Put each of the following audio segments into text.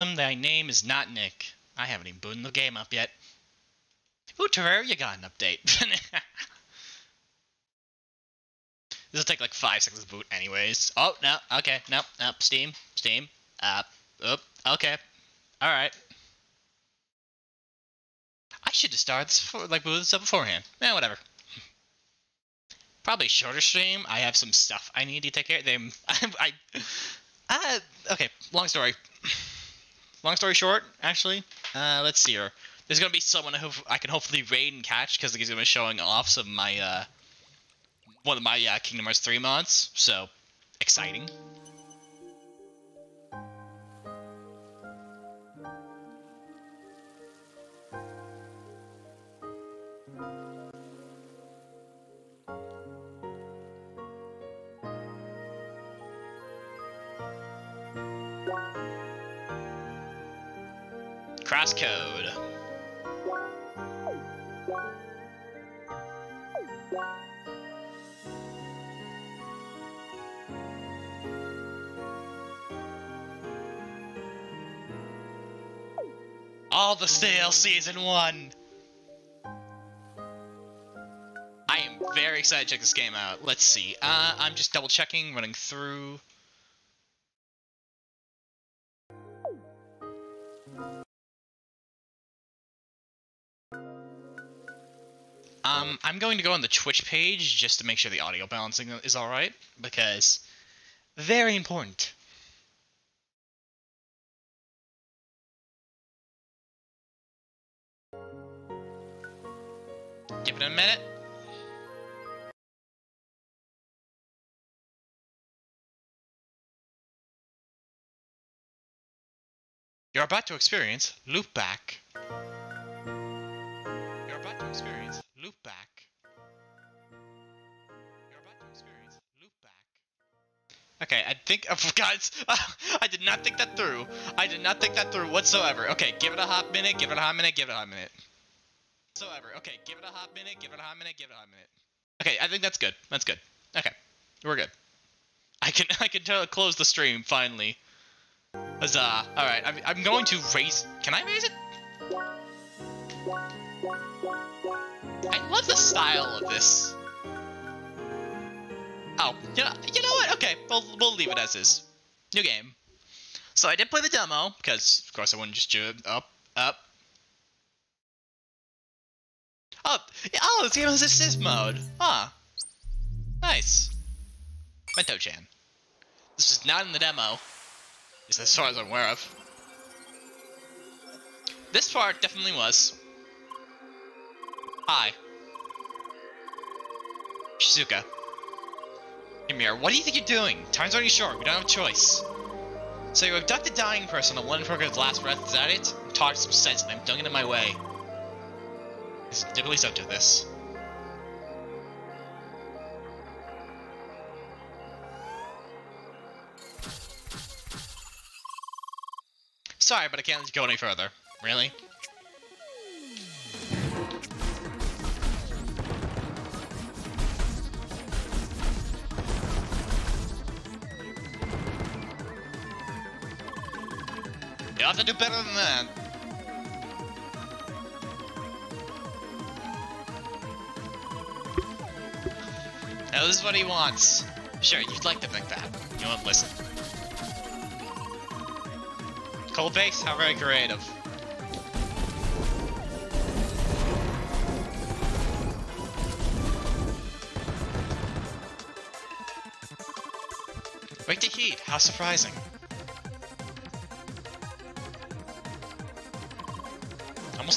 Thy name is not Nick. I haven't even booted the game up yet. Ooh, Terraria got an update. this will take like five seconds to boot anyways. Oh, no, okay, no, no, Steam, Steam, uh, oop, okay, alright. I should have started this before, like, booted this up beforehand. Eh, whatever. Probably shorter stream. I have some stuff I need to take care of. Them. I, I, uh, okay, long story. Long story short, actually, uh, let's see here. There's gonna be someone who I can hopefully raid and catch because he's gonna be showing off some of my uh, one of my uh, Kingdom Hearts 3 mods. So exciting. Crosscode. All the stale season one. I am very excited to check this game out. Let's see. Uh, I'm just double checking, running through. I'm going to go on the Twitch page just to make sure the audio balancing is alright, because very important. Give it a minute. You're about to experience loopback. You're about to experience loopback. You're about to experience. Okay, I think, oh, guys, I did not think that through. I did not think that through whatsoever. Okay, give it a hot minute, give it a hot minute, give it a hot minute. Whatsoever. Okay, give it a hot minute, give it a hot minute, give it a hot minute. Okay, I think that's good. That's good. Okay, we're good. I can I can tell close the stream finally. Huzzah! All right, I'm I'm going to raise. Can I raise it? Love the style of this. Oh, you know, you know what? Okay, we'll we'll leave it as is. New game. So I did play the demo because, of course, I wouldn't just do it up, up, Oh, oh, this game has assist mode. Ah, nice. Mento-chan. This is not in the demo, at as far as I'm aware of. This part definitely was. Hi. Shizuka. Ymir, what do you think you're doing? Time's running short, we don't have a choice. So you abduct a dying person on one his last breath, is that it? Talk some sense and I'm dunking in my way. At least do this. Sorry, but I can't let you go any further. Really? Have to do better than that. Now this is what he wants. Sure, you'd like to think that. You won't listen. Cold base? How very creative. Wait to heat, how surprising.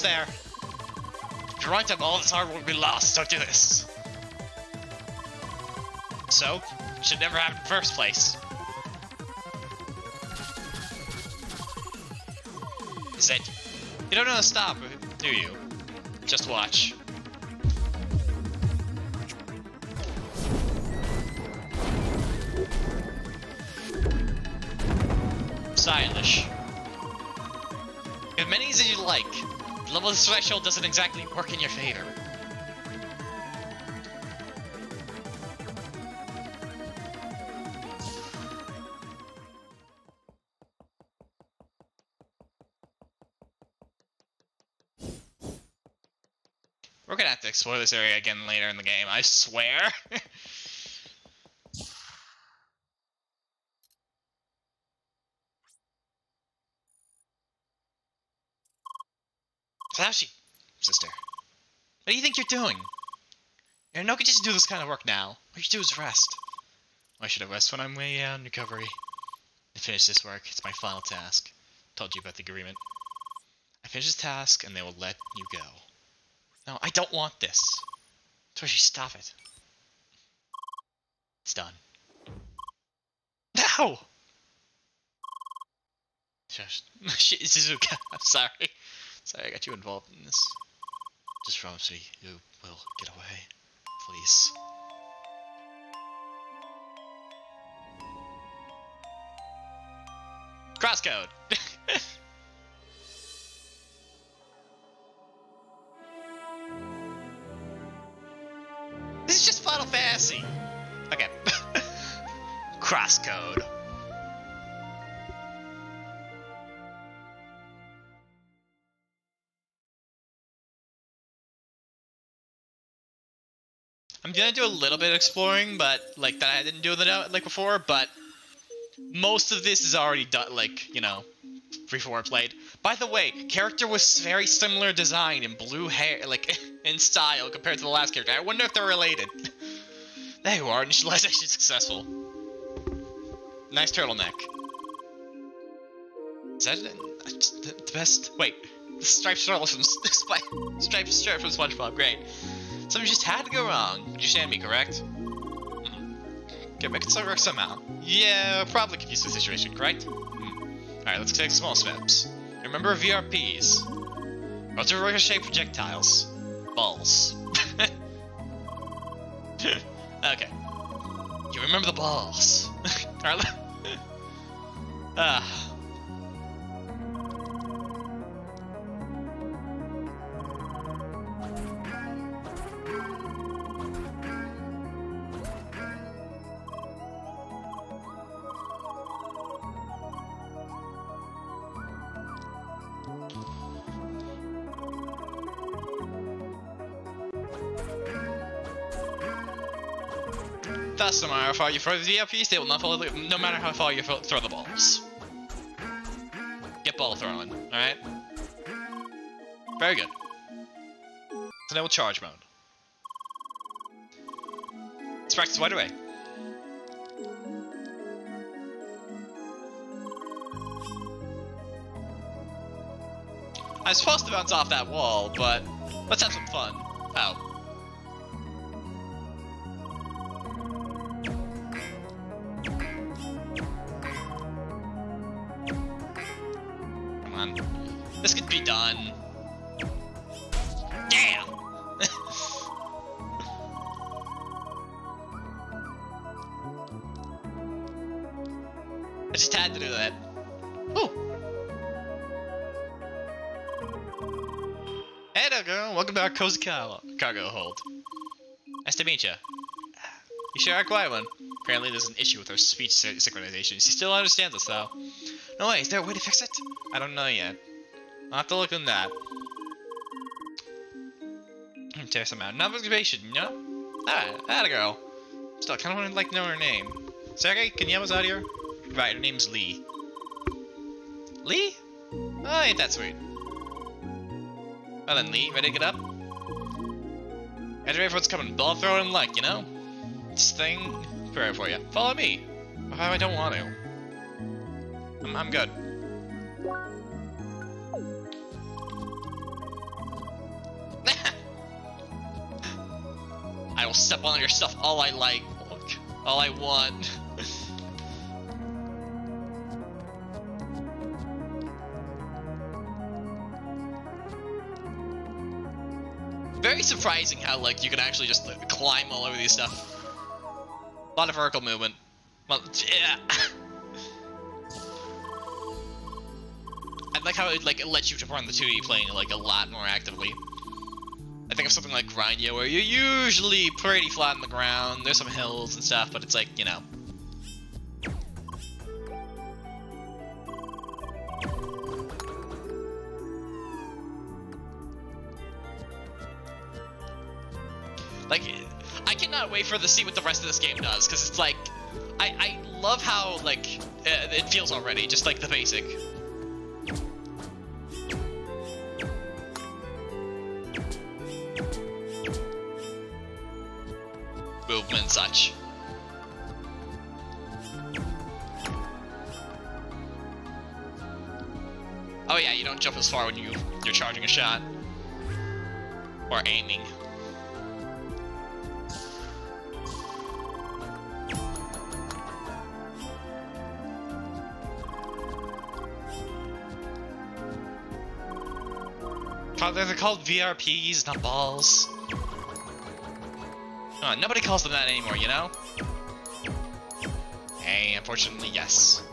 There. If you're right time, all this hard work will be lost, don't do this so. Should never happen in the first place. Is it? You don't know to stop, do you? Just watch. Stylish. Level threshold doesn't exactly work in your favor. We're gonna have to explore this area again later in the game, I swear. sister, what do you think you're doing? You're no good just to do this kind of work now. What you do is rest. Why should I rest when I'm way out in recovery? To finish this work, it's my final task. Told you about the agreement. I finish this task, and they will let you go. No, I don't want this. Toshi, stop it. It's done. No! Shush. Shit, Suzuka, I'm sorry. Sorry, I got you involved in this. Just promise me you will get away. Please. Crosscode! this is just Final Fantasy! Okay. Crosscode. Gonna do a little bit of exploring, but like that I didn't do the like before. But most of this is already done, like you know, before played. By the way, character was very similar design and blue hair, like in style compared to the last character. I wonder if they're related. there you are, initialization successful. Nice turtleneck. Is that the best? Wait, the striped turtle from Striped Stripe from SpongeBob. Great. Something just had to go wrong. You understand me, correct? Mm. Get back to work somehow. Yeah, probably could use the situation, correct? Mm. Alright, let's take small steps. Remember VRPs. What's a ricochet projectiles? Balls. okay. You remember the balls. Alright. Ah. How far you throw the VIPs, they will not follow the, no matter how far you throw the balls. Get ball throwing, alright? Very good. So now we'll charge mode. Let's practice right away. I was supposed to bounce off that wall, but let's have some fun. Oh. Done. Damn! I just had to do that. Ooh. Hey there, girl. Welcome to our cozy cargo hold. Nice to meet you. You sure are quiet one. Apparently there's an issue with her speech synchronization. She still understands us, though. No way, is there a way to fix it? I don't know yet. I'll have to look on that. Test some out. Enough observation, you know? Ah, that girl. Still, kind of wanna like know her name. Sergey, can you help us out here? Right, her name's Lea. Lea? Oh, ain't that sweet. Well then, Lea, ready to get up? Get ready for what's coming. Ball throwing luck, you know? This thing, prayer for you. Follow me. I don't want to. I'm, I'm good. I will step on your stuff all I like. All I want. Very surprising how like you can actually just like, climb all over these stuff. A lot of vertical movement. Well, yeah. I like how it like it lets you jump around the 2D playing like a lot more actively. I think of something like Grindea where you're usually pretty flat on the ground, there's some hills and stuff, but it's like, you know. Like, I cannot wait for to see what the rest of this game does, because it's like, I, I love how, like, it feels already, just like the basic. Movement and such. Oh yeah, you don't jump as far when you, you're charging a shot. Or aiming. They're called VRPs, not balls. Uh, nobody calls them that anymore, you know? Hey, unfortunately, yes.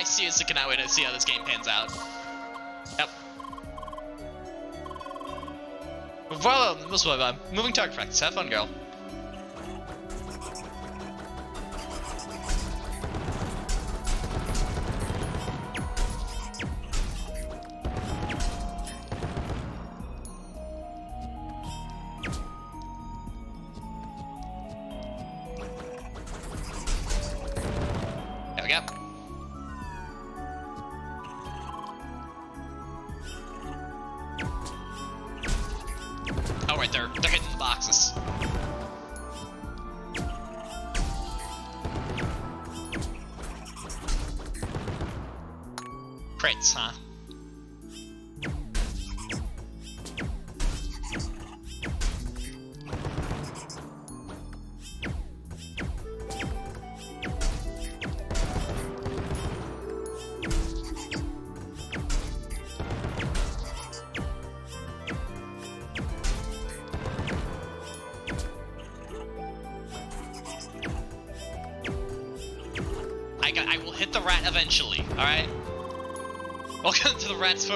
I seriously cannot wait to see how this game pans out. Yep. Well, moving target practice. Have fun, girl.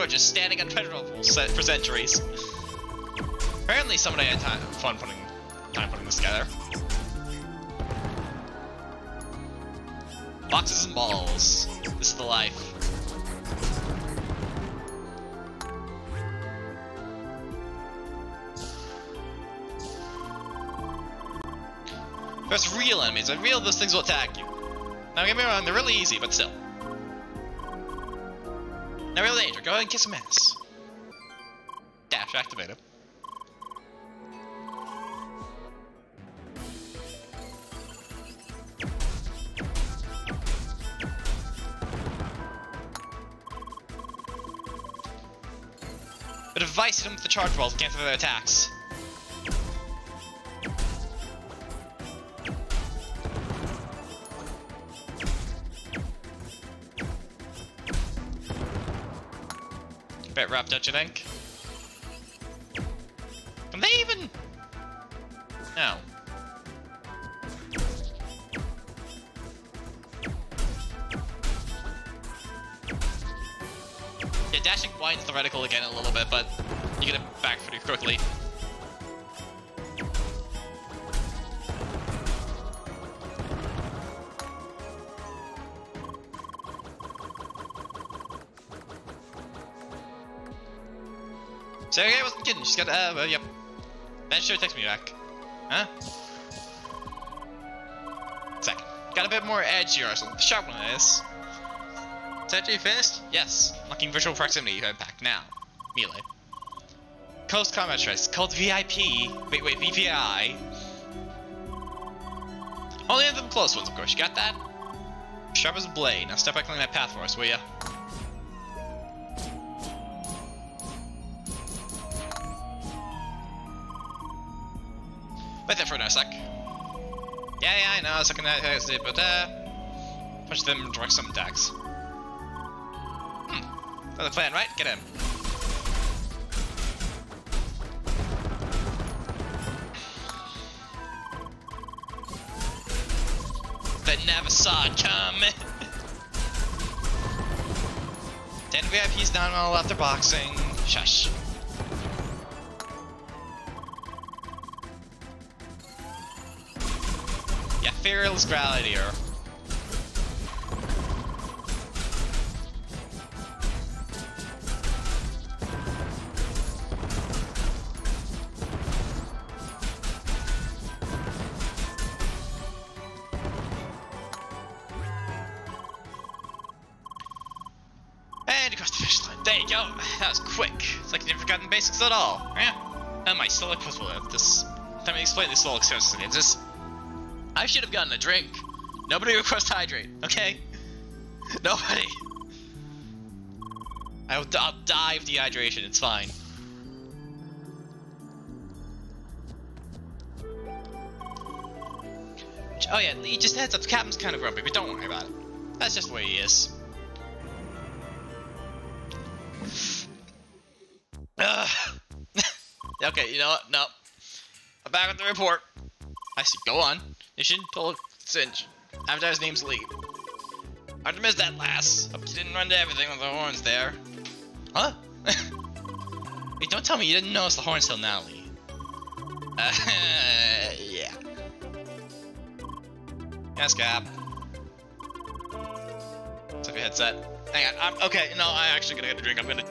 The just standing on treadmill for centuries. Apparently somebody had time, fun putting, time putting this together. Boxes and balls. This is the life. There's real enemies, and real those things will attack you. Now, get me wrong, they're really easy, but still. And kiss some ass. Dash activated. But advice hit them with the charge balls to cancel their attacks. Rough, don't you think? Got uh, yep. Then sure text me back. Huh? Second. Got a bit more edge here, so the sharp one is. Surgery finished? Yes. Unlocking virtual proximity impact now. Melee. Close combat stress. Called VIP. Wait, wait, VPI. Only of them close ones, of course. You got that? Sharp as a blade. Now step back along that path for us, will ya? Yeah, yeah, I it, but uh push them direct some attacks. Hmm. That's the plan, right? Get him. That never saw it coming. Ten VIPs down all after boxing. Shush. kills Growlithe. And across the finish line. There you go. That was quick. It's like you didn't forgotten the basics at all. Yeah. And still soul equivalent. This. Let me explain this little experience to you should have gotten a drink. Nobody request hydrate, okay? Nobody. I'll, I'll die of dehydration, it's fine. Oh yeah, he just heads up, the captain's kind of grumpy, but don't worry about it. That's just the way he is. Okay, you know what? No. I'm back with the report. I see. Go on. Mission pull cinch. Avatar's name's Lea. Hard to miss that last. Hope you didn't run to everything with the horns there. Huh? hey, don't tell me you didn't notice the horns till now, Lea. Uh, yeah. Yes, Cap. What's up your headset? Hang on. I'm, okay, no, I'm actually gonna get a drink. I'm gonna.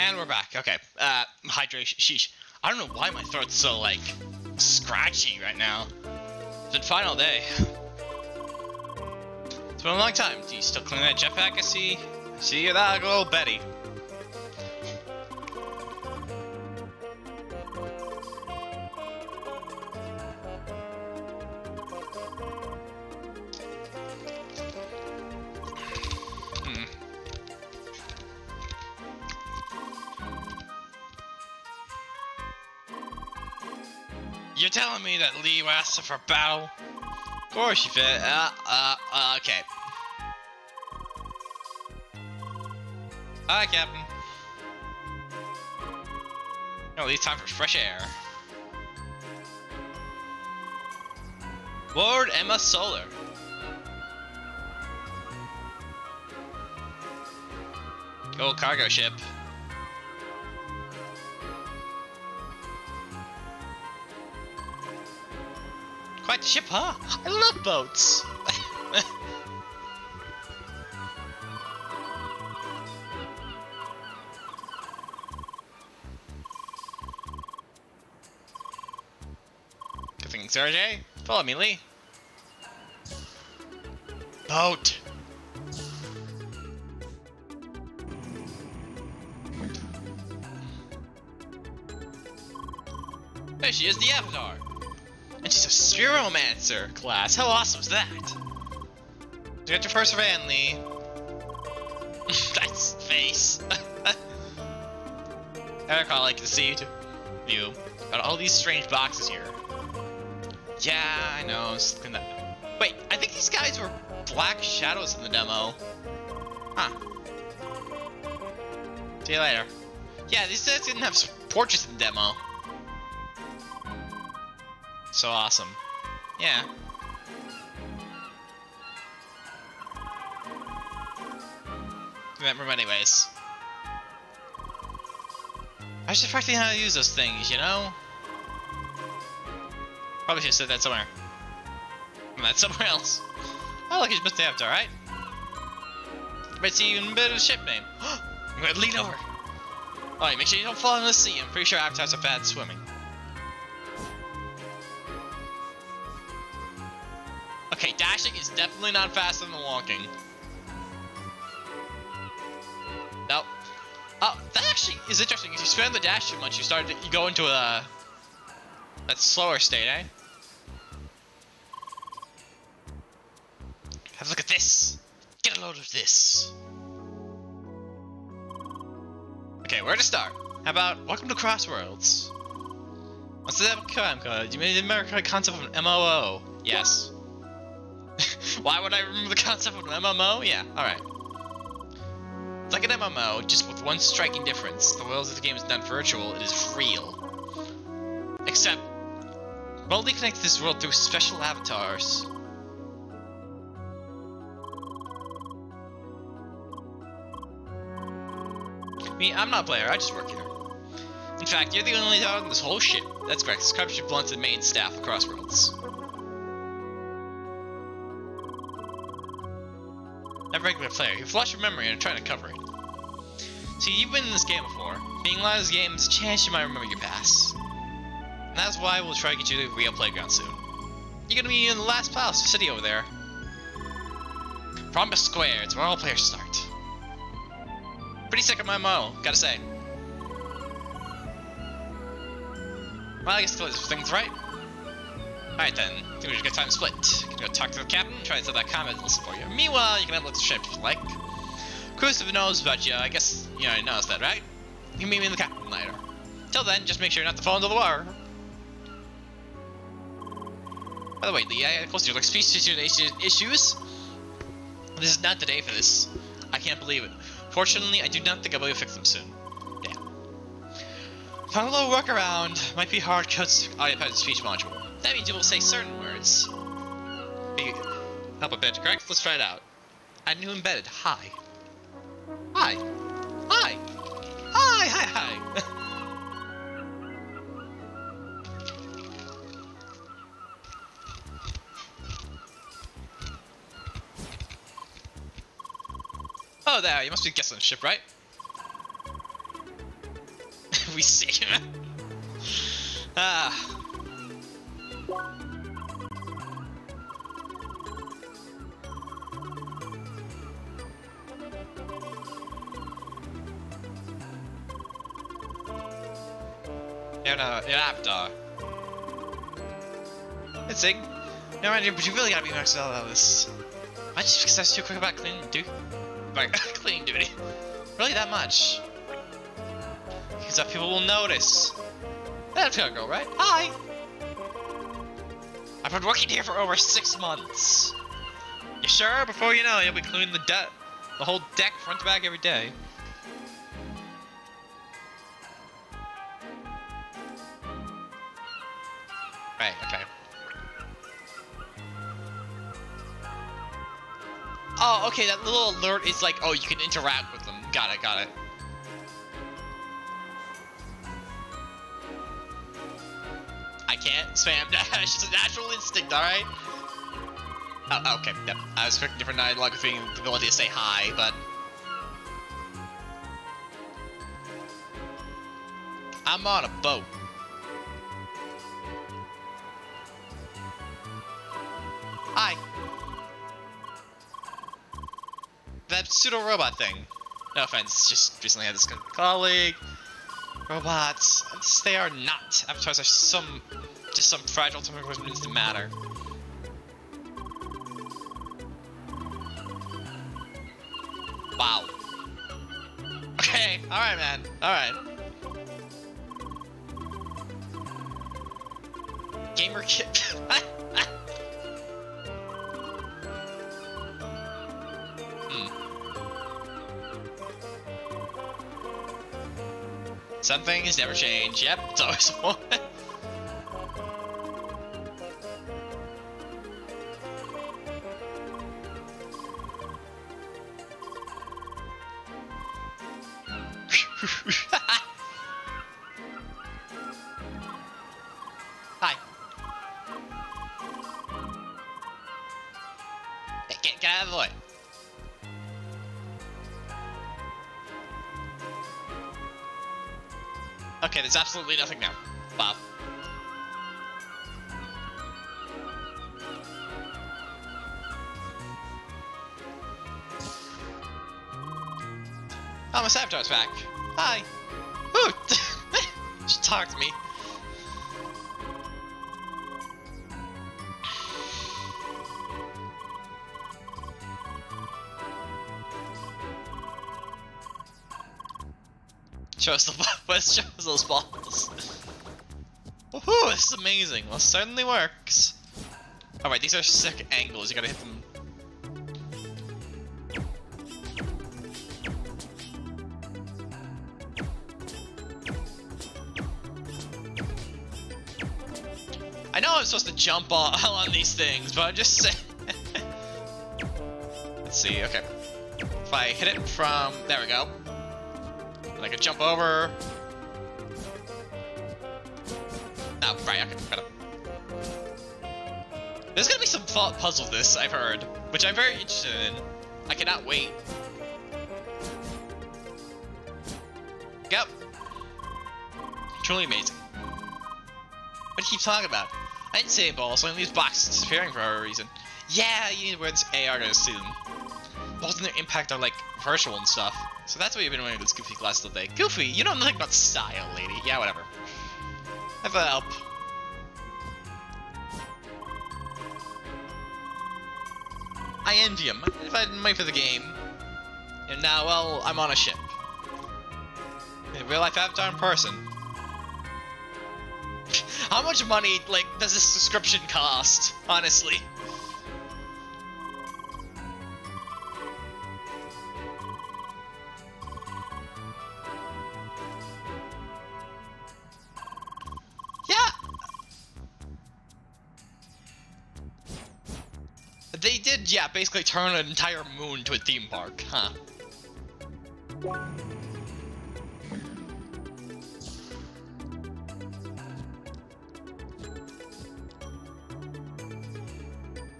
And we're back. Okay. Uh, hydration. Sheesh. I don't know why my throat's so, like, scratchy right now. It's been fine all day. It's been a long time. Do you still clean that jetpack? I see. See you that little Betty. Asked for battle? Of course you fit. Uh, uh, uh, okay. Hi, Captain. No, it's time for fresh air. Lord Emma Solar. Old cargo ship. Ship, huh? I love boats. Good thing, Sergey. Follow me, Lea. Boat. There she is, the Avatar. Spheromancer class. How awesome is that? You got your first van, Lea. That's face. I like to see you. Got all these strange boxes here. Yeah, I know. gonna- Wait, I think these guys were black shadows in the demo. Huh. See you later. Yeah, these guys didn't have portraits in the demo. So awesome. Yeah. Remember anyways. I should practice how to use those things, you know? Probably should have said that somewhere. And that's somewhere else. Oh, look, he's Mr. Avatar, right? might see you in a bit of a ship name. I'm gonna lean over. Alright, make sure you don't fall in the sea. I'm pretty sure avatars are bad swimming. Definitely not faster than walking. Nope. Oh, that actually is interesting. If you spam the dash too much, you start to, you go into a that slower state, eh? Have a look at this. Get a load of this. Okay, where to start? How about welcome to Crossworlds? What's the crime code? You made the American concept of an MMO. Yes. Why would I remember the concept of an MMO? Yeah, alright. It's like an MMO, just with one striking difference. The world of the game is not virtual, it is real. Except, we only connect this world through special avatars. Me, I'm not a player, I just work here. In fact, you're the only dog in this whole ship. That's correct, coverage belongs to the main staff across Crossworlds. A regular player, you flush your memory and are trying to cover it. See, you've been in this game before. Being live in this game is a chance you might remember your past. And that's why we'll try to get you to the real playground soon. You're gonna be in the last palace city over there. Rhombus Square, it's where all players start. Pretty sick of my model, gotta say. Well, I guess those things right. Alright then, I think we should get time split. Can go talk to the captain, try to set that comment listen for you. Meanwhile, you can have a look at the ship if you like. Crucive knows about you, I guess you already noticed that, right? You can meet me in the captain later. Till then, just make sure you're not to fall into the water. By the way, Lea, I close to your like speech issues. This is not the day for this. I can't believe it. Fortunately, I do not think I'll be able to fix them soon. Damn. Found a little workaround. Might be hard because oh, iPad speech module. That means you will say certain words. Help a bit, correct? Let's try it out. Add new embedded. Hi. Hi. Hi. Hi, hi, hi. oh, there. You must be guessing the ship, right? we see. ah. Uh, you're avatar. It's like, no but you really gotta be maxed out about this. Why'd you success too quick about cleaning duty? Like, cleaning duty. Really that much? Because that people will notice. That's gonna go, right? Hi! I've been working here for over six months. You sure? Before you know, you'll be cleaning the deck, the whole deck front to back every day. Right, okay. Oh, okay, that little alert is like, oh, you can interact with them. Got it, got it. I can't spam dash. It's a natural instinct, alright? Oh, oh, okay, yep. I was expecting different dialogue being the ability to say hi, but... I'm on a boat. Hi. That pseudo robot thing. No offense, just recently had this colleague. Robots, they are not. Avatars are some, just some fragile to matter. Wow. Okay, alright man, alright. Gamer kit. Some things never change. Yep, it's always one. There's absolutely nothing there. Wow. Oh, my Savitar's back. Hi. Ooh! Just talk to me. Us the show us those balls. Woohoo! This is amazing. Well, certainly works. Alright, these are sick angles. You gotta hit them. I know I'm supposed to jump on, on these things, but I'm just saying. Let's see, okay. If I hit it from, there we go. I can jump over. Oh, right. There's gonna be some puzzle this, I've heard, which I'm very interested in. I cannot wait. Yep. Truly amazing. What do you keep talking about? I didn't say ball, so these boxes disappearing for a reason. Yeah, you need to wear this AR to assume. Balls and their impact are like virtual and stuff. So that's why you've been wearing those goofy glasses all day. Goofy, you know nothing about style, lady. Yeah, whatever. Have a help. I envy him. If I didn't wait for the game. And now, well, I'm on a ship. In real life avatar in person. How much money, like, does this subscription cost? Honestly. Did, yeah, basically turn an entire moon to a theme park, huh?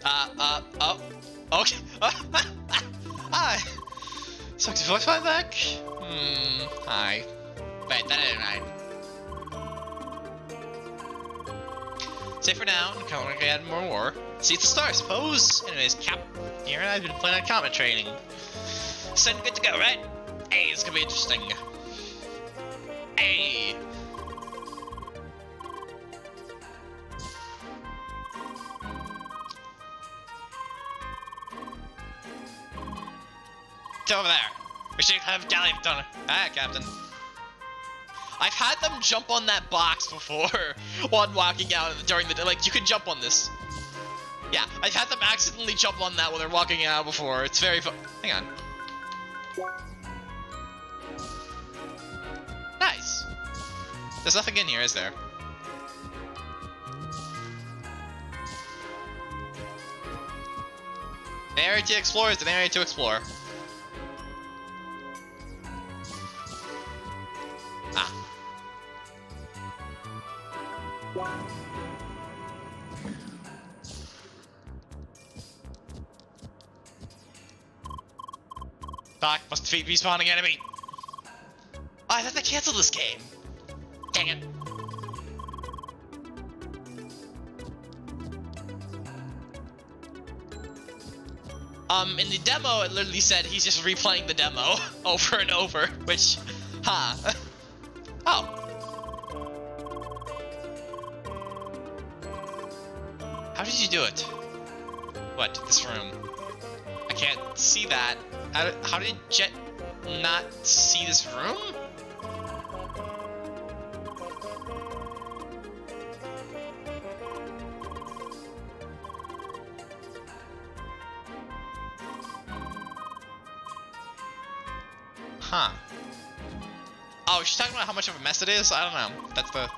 Uh, uh, oh. Okay. Hi. Sexy voice find back? Hmm, hi. Wait, that ain't right. Say for now, come on, add more war. See the stars, suppose. Anyways, Cap here, I've been playing on combat training. So good to go, right? Hey, it's gonna be interesting. Hey. Get over there. We should have Galley done. Ah, Captain. I've had them jump on that box before while walking out during the like you can jump on this. Yeah, I've had them accidentally jump on that when they're walking out before. It's very fun. Hang on. Nice. There's nothing in here, is there? An area to explore is an area to explore. Be respawning enemy. Oh, I thought they canceled this game. Dang it. Um, in the demo, it literally said he's just replaying the demo over and over, which, huh. oh. How did you do it? What, this room? I can't see that. How did, Jet not see this room? Huh. Oh, she's talking about how much of a mess it is? I don't know. That's the...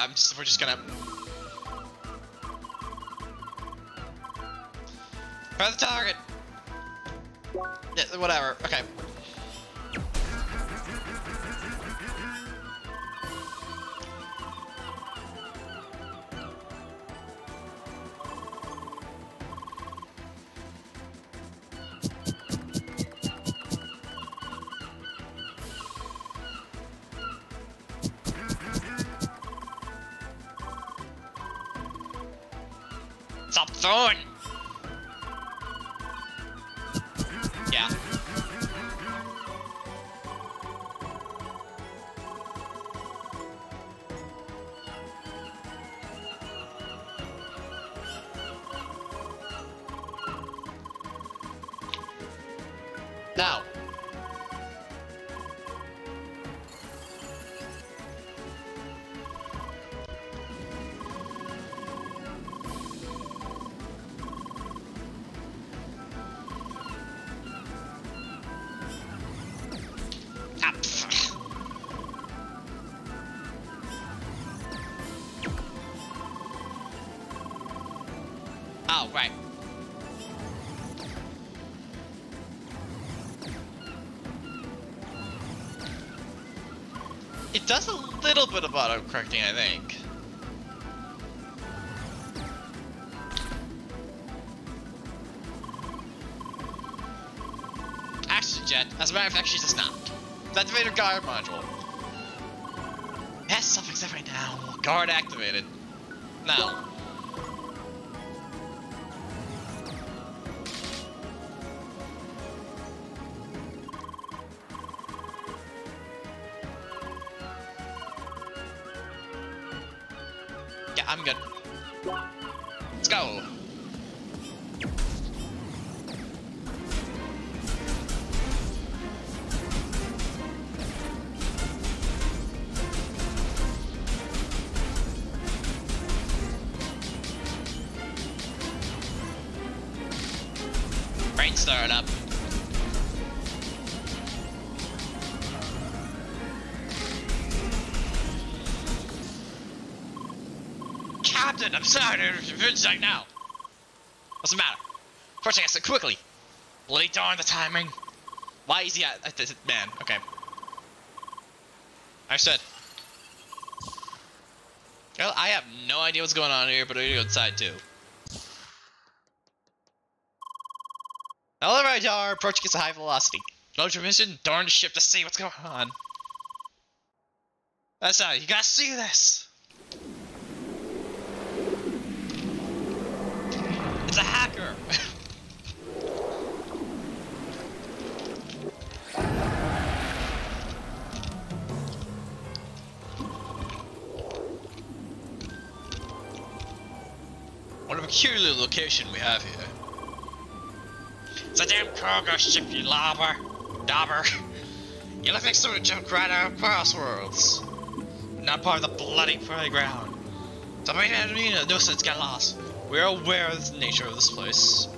I'm just. We're just gonna. Press the target. Yeah, whatever. Okay. Does a little bit of auto correcting, I think. Action Jet, as a matter of fact, she's a snap. Activated guard module. Yes, suffix right now. Guard activated. Now. Brain start up. Captain, I'm sorry to right now. What's the matter? Approaching us quickly. Bloody darn the timing. Why is he at, at this man? Okay. I said. Well, I have no idea what's going on here, but I'm gonna go inside too. Approaching us at high velocity. No transmission. Darn ship to see what's going on. That's not. You gotta see this. It's a hacker. what a peculiar location we have here. It's a damn cargo ship, you lobber. Dauber. You look like of junk right out of Crossworlds. Not part of the bloody playground. Somebody had me no sense get lost. We are aware of the nature of this place.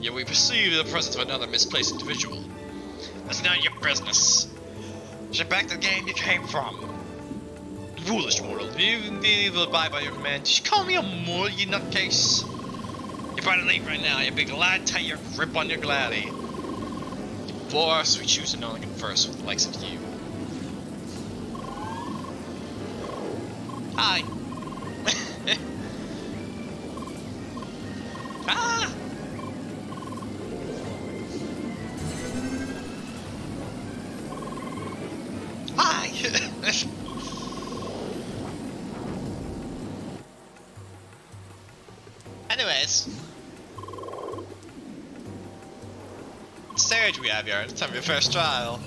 Yet we perceive the presence of another misplaced individual. That's none of your business. Get back to the game you came from. Foolish mortal, you able to abide by your command? Did you call me a mortal, you nutcase? You better leave right now, you big lad, tight your grip on your gladdy. Us, we choose to know converse with the likes of you. Hi. ah! Hi! Anyways. Stage we have here. It's time for your first trial.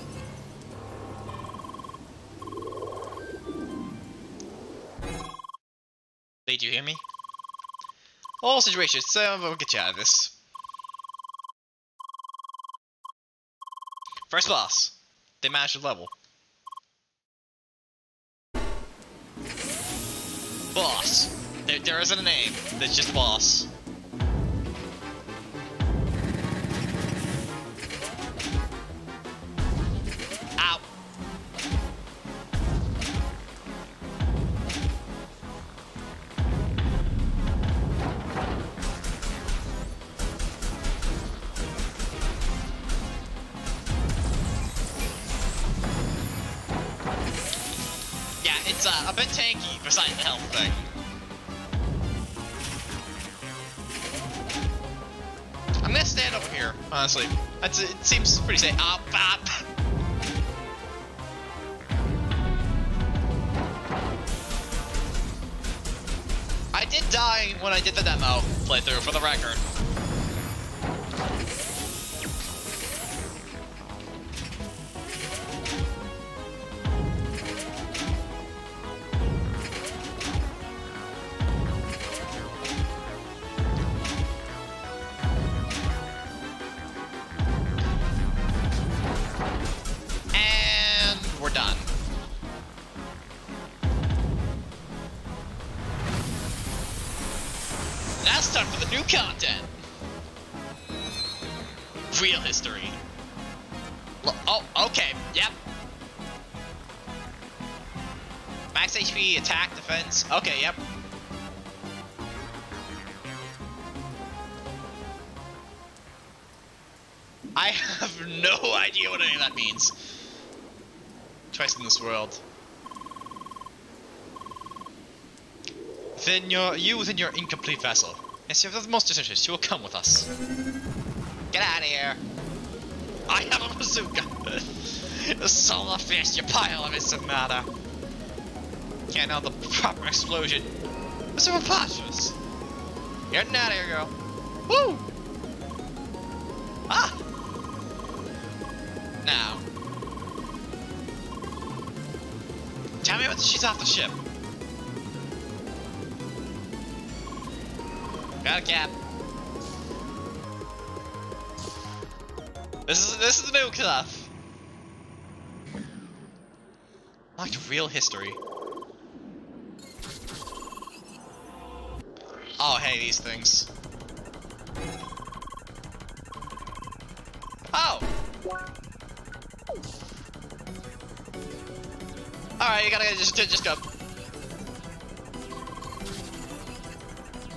Did you hear me? All situations, so we'll get you out of this. First boss. They managed the level. Boss. There, there isn't a name. There's just boss. Tanky the thing. I'm gonna stand over here, honestly. That's, it seems pretty safe. Ah, bop. I did die when I did the demo playthrough, for the record. Your you within your incomplete vessel. Yes, you're the most interest. You will come with us. Get out of here. I have a bazooka. solar fist, you pile of instant matter. Can't know the proper explosion. It's so preposterous. Getting out of here, girl. Woo! Ah! Now. Tell me what she's off the ship. Got a cap. This is this is the new stuff. Like real history. Oh, hey, these things. Oh! Alright, you gotta just, just go.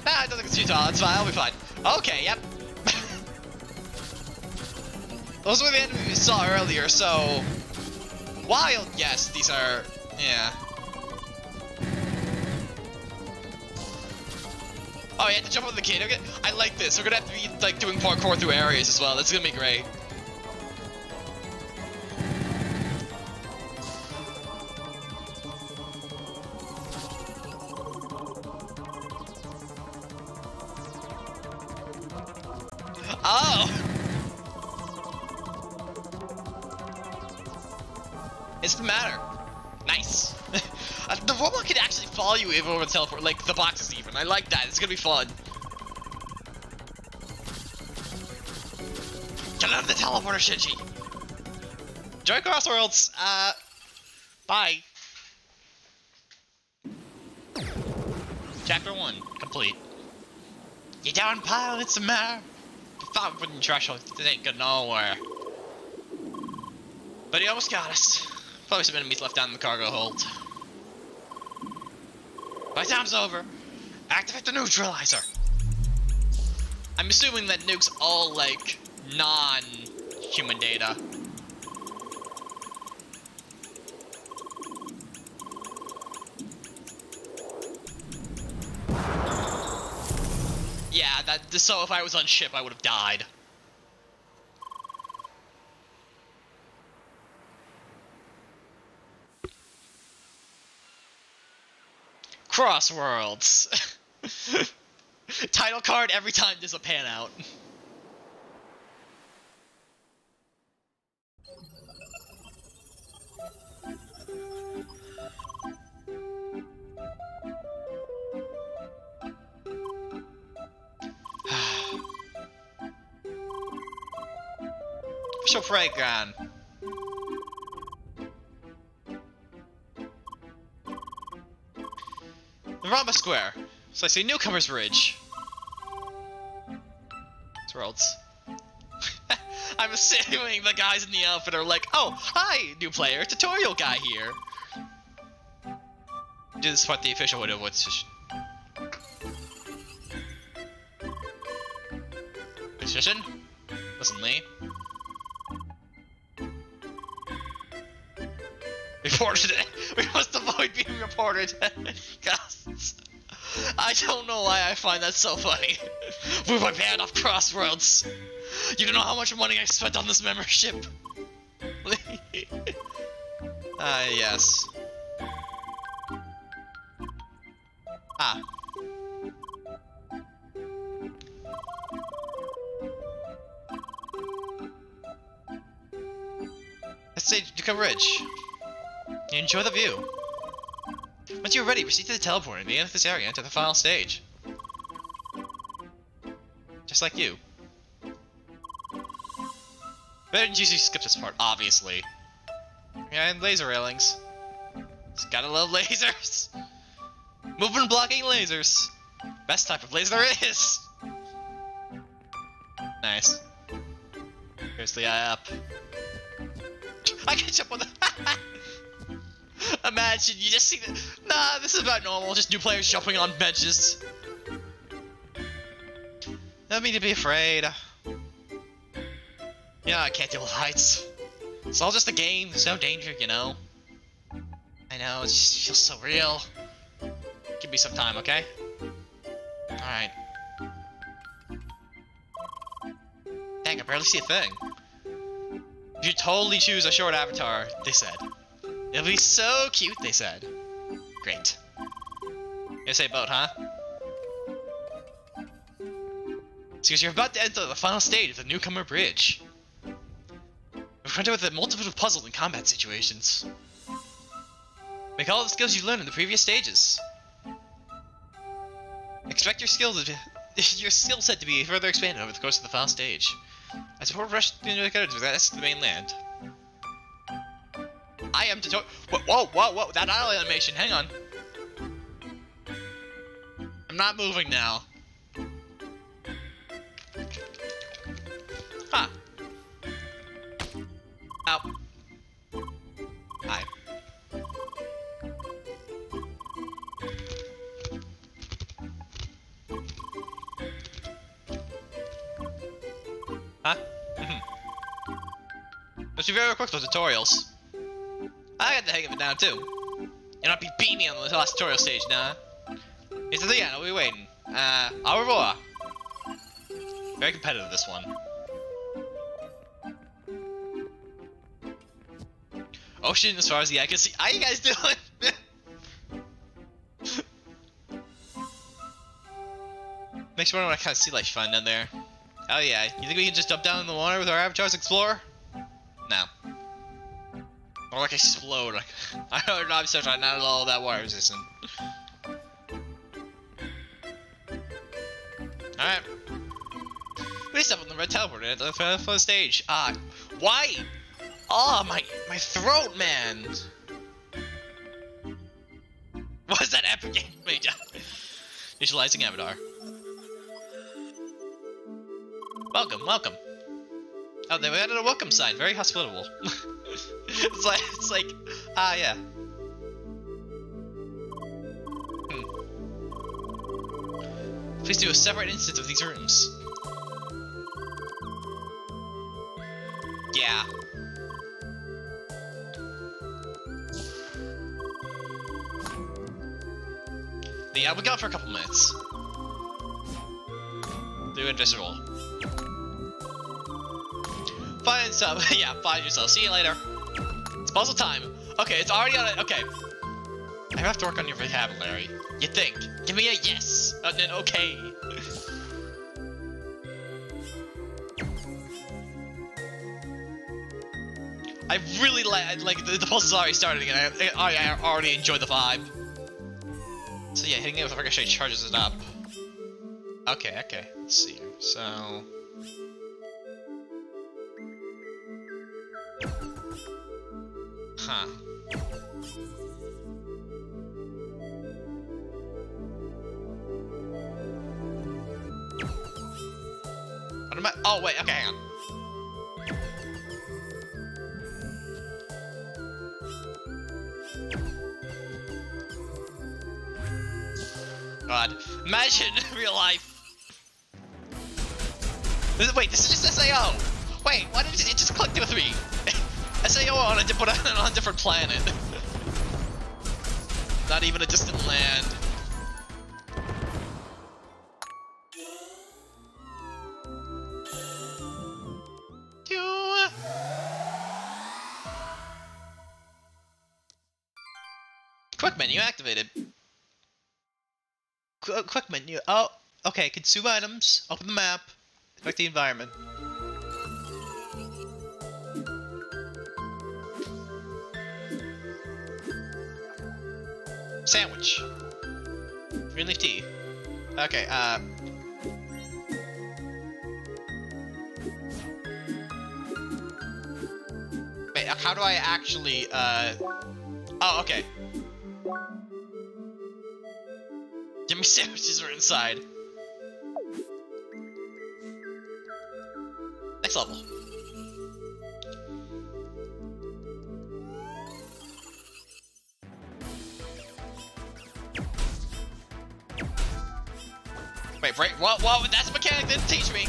Nah, it doesn't get too tall, it's fine, I'll be fine. Okay, yep. Those were the enemies we saw earlier, so... Wild, yes, these are... yeah. Oh, have to jump on the kid. Okay, I like this. We're gonna have to be like doing parkour through areas as well. That's gonna be great. Even over teleport, like the boxes even. I like that. It's gonna be fun. Get out of the teleporter, Shinji. Enjoy Crossworlds. Uh, bye. Chapter one complete. You down, pile? It's the matter. The five wooden threshold. It ain't going nowhere. But he almost got us. Probably some enemies left down in the cargo hold. My time's over. Activate the neutralizer. I'm assuming that nukes all like non-human data. Yeah, that so if I was on ship, I would have died. Crossworlds. Title card every time there's a pan out. Official playground. Rhombus Square. So I see Newcomer's Ridge. It's worlds. I'm assuming the guys in the outfit are like, oh, hi, new player, tutorial guy here. This part the official window what's Position? Listen, Lea. Reported it. We must avoid being reported. Ghosts. I don't know why I find that so funny. We were banned off Crossworlds. You don't know how much money I spent on this membership. Ah, uh, yes. Ah. Let's say Duca Ridge. Enjoy the view. Once you're ready, proceed to the teleport and the end of this area enter the final stage. Just like you. Better usually skip this part, obviously. Yeah, and laser railings. Just gotta love lasers! Movement blocking lasers! Best type of laser there is! Nice. Here's the app. I can jump on the- Imagine, you just see the- Nah, this is about normal, just new players jumping on benches. No need to be afraid. Yeah, I can't deal with heights. It's all just a game, there's no danger, you know? I know, it just feels so real. Give me some time, okay? Alright. Dang, I barely see a thing. You totally choose a short avatar, they said. It'll be so cute, they said. Great. You say boat, huh? Because you're about to enter the final stage of the Newcomer Bridge. Confronted with a multitude of puzzles and combat situations. Make all the skills you've learned in the previous stages. Expect your skills to your skill set to be further expanded over the course of the final stage. I support rush to the mainland. I am to whoa, whoa, whoa, that idle animation, hang on. I'm not moving now. Huh. Ow. Hi. Huh? Must be very quick, tutorials. I got the hang of it now, too. You'll not be beating me on the last tutorial stage, nah. It's the end, I'll be waiting. Uh, au revoir. Very competitive, this one. Ocean, as far as the eye can see. How you guys doing? Makes me wonder what kind of sea life you find down there. Oh yeah, you think we can just jump down in the water with our avatars explore? No. Or like explode. I know not such not at all that water resistant. Alright. We step on the red teleport at the first stage. Ah, why? Oh my my throat, man. What's that epic game? Visualizing Avatar. Welcome, welcome. Oh, they added a welcome sign. Very hospitable. it's like, it's like, ah, yeah. Hmm. Please do a separate instance of these rooms. Yeah. Yeah, we got for a couple minutes. Do invisible. Find some. yeah, find yourself. See you later. Puzzle time. Okay, it's already on it. Okay. I have to work on your vocabulary. You think? Give me a yes. And then okay. I really like like the, the puzzle's already starting, and I, I, I already enjoy the vibe. So yeah, hitting it with a ricochet charges it up. Okay, okay. Let's see. So. What am I? Oh, wait, okay, hang on. God. Imagine real life. Wait, this is just SAO. Wait, why did it just click with me? SAO oh, on a, different, on a different planet. Not even a distant land. Quick menu activated. Qu quick menu. Oh, okay. Consume items. Open the map. Inspect the environment. Sandwich. Green leaf tea. Okay, uh... Wait, how do I actually, uh... Oh, okay. Yummy sandwiches are inside. Next level. Wait, right? What? What? That's a mechanic didn't teach me.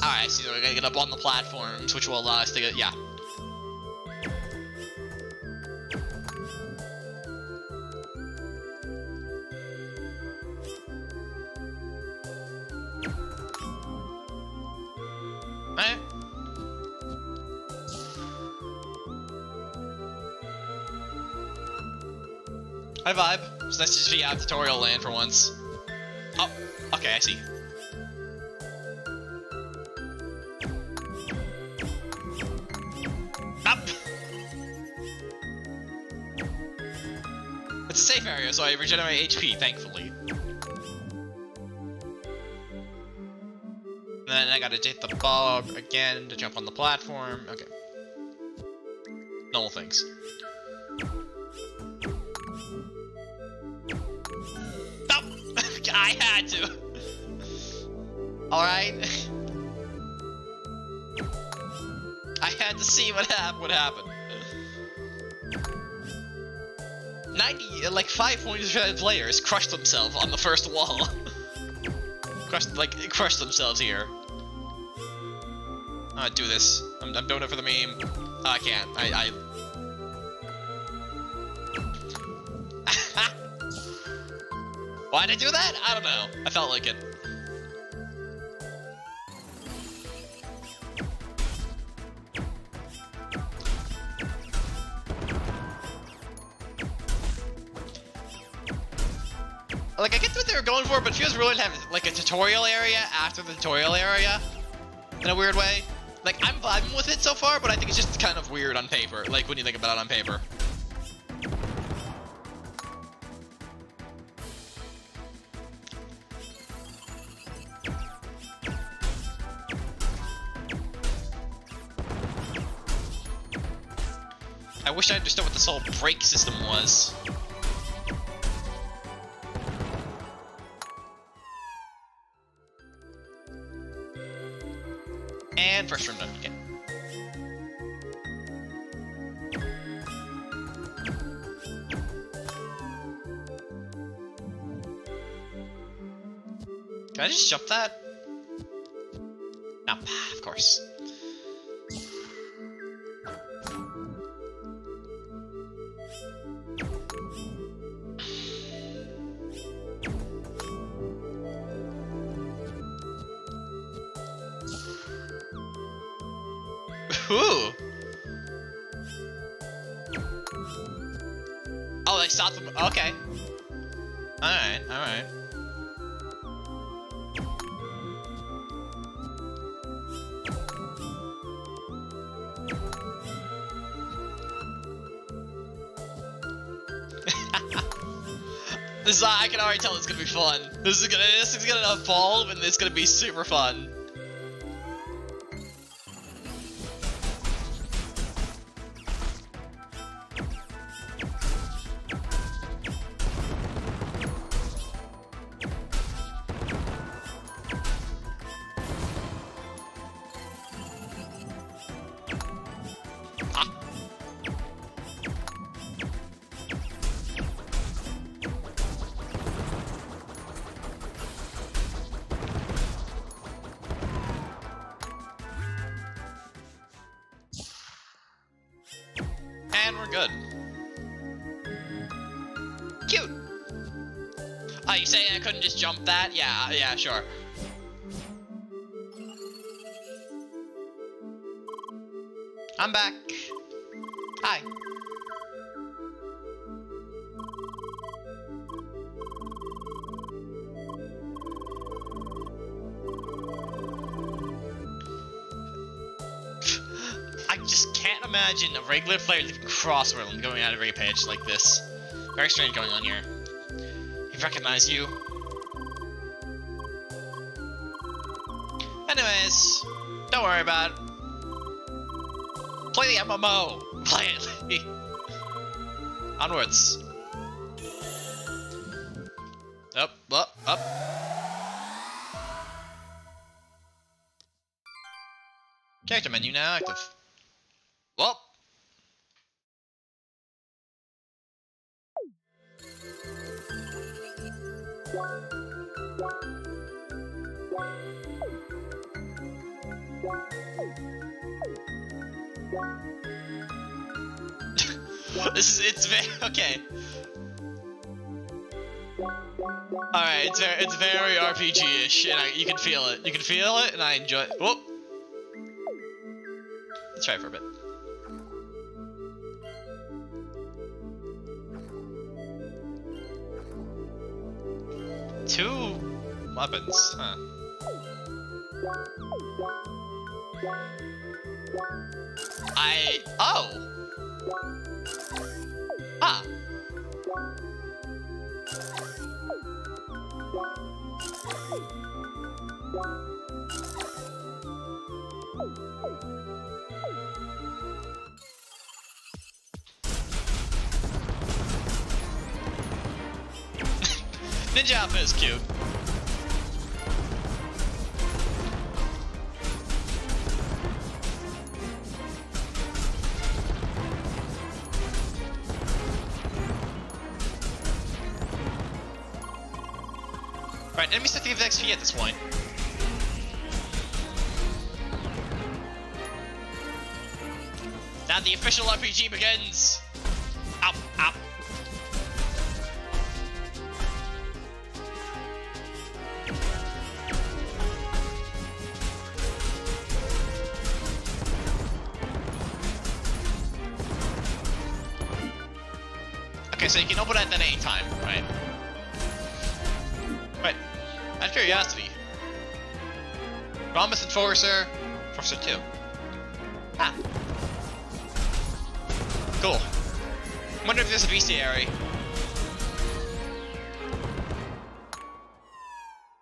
Alright, so we're gonna get up on the platforms, which will allow us to get, yeah. Hi, vibe. It's nice to be out tutorial land for once. Oh, okay, I see. Up. It's a safe area, so I regenerate HP, thankfully. And then I gotta hit the bog again to jump on the platform. Okay. Normal things. I had to. Alright. I had to see what happened. What happened. 90, like 5.5 players crushed themselves on the first wall. crushed, like, crushed themselves here. Gonna do this. I'm, I'm doing it for the meme. Oh, I can't. I, I Why'd I do that? I don't know. I felt like it. Like, I get what they were going for, but it feels really have, like, a tutorial area after the tutorial area. In a weird way. Like, I'm vibing with it so far, but I think it's just kind of weird on paper. Like, when you think about it on paper. I wish I understood what this whole brake system was. And first room done. Okay. Can I just jump that? No, of course. This is, I can already tell it's gonna be fun. This is gonna this is gonna evolve and it's gonna be super fun. That? Yeah, sure. I'm back. Hi. I just can't imagine a regular player leaving Crossworld and going out of a page like this. Very strange going on here. He recognized you. Worry about it. Play the MMO! Play it! Onwards. Up, up, up. Character menu now active. It's very RPG-ish, and I, you can feel it. You can feel it, and I enjoy. It. Whoop. Let's try for a bit. Two weapons, huh? I oh. Ah. Ninja outfit is cute. Right, enemies to thieve XP at this point. Official RPG begins! Okay, so you can open it at any time, right? Right. Out of curiosity. Promise Enforcer, Enforcer 2. Cool. Wonder if there's a bestiary.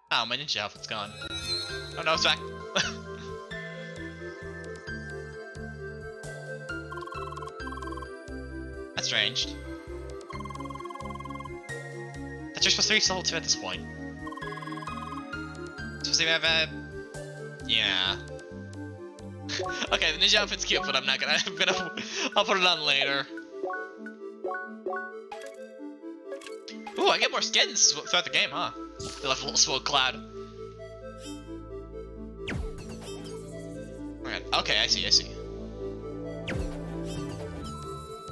Oh, ah, my ninja outfit's gone. Oh no, it's back. That's strange. That you're supposed to reach level 2 at this point. Supposed to have a... Uh, uh, yeah. Okay, the ninja outfit's cute, but I'm not gonna... I'm gonna... I'll put it on later. Ooh, I get more skins throughout the game, huh? They left a little smoke cloud. Okay, I see, I see.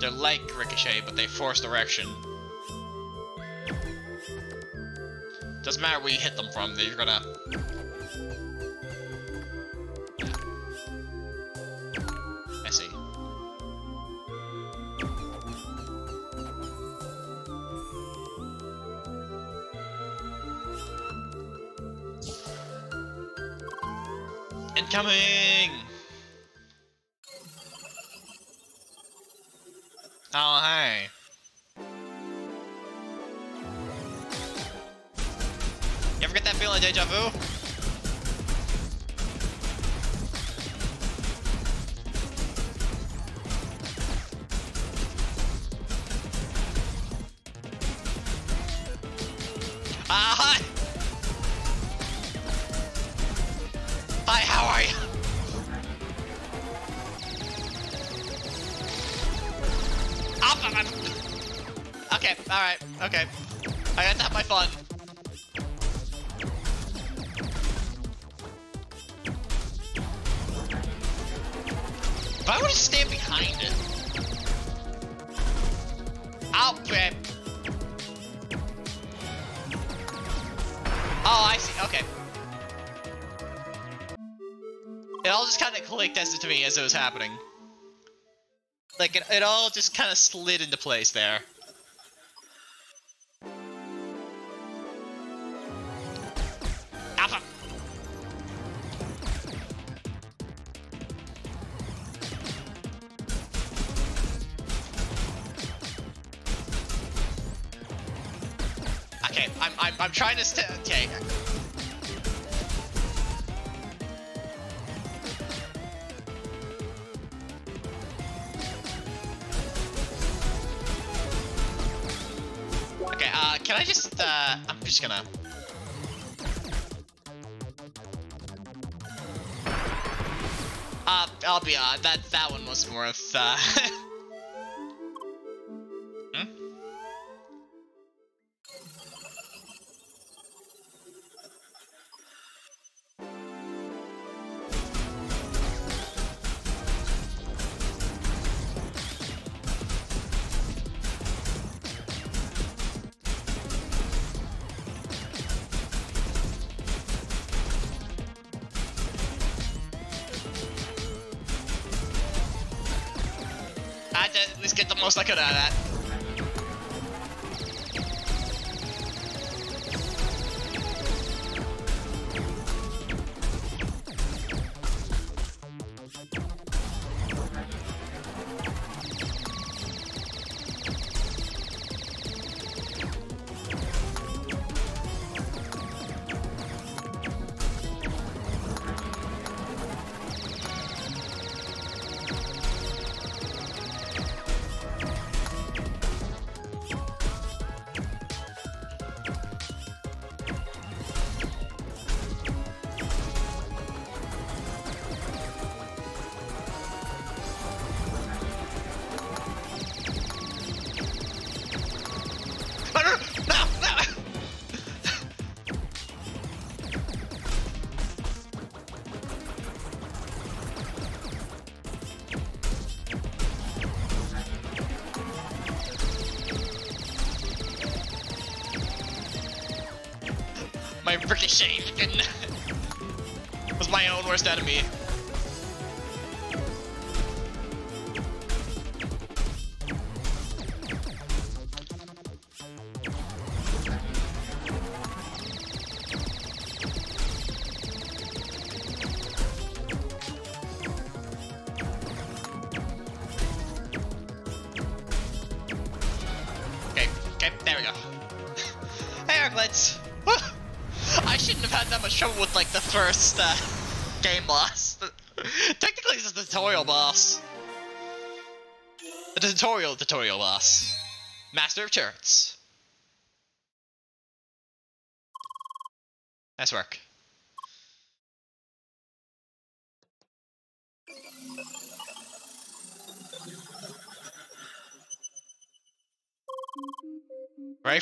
They're like Ricochet, but they force direction. Doesn't matter where you hit them from, they're gonna... Incoming! Oh, hey. You ever get that feeling deja vu? As it was happening. Like, it, it all just kind of slid into place there. Was At least get the most I could out of that.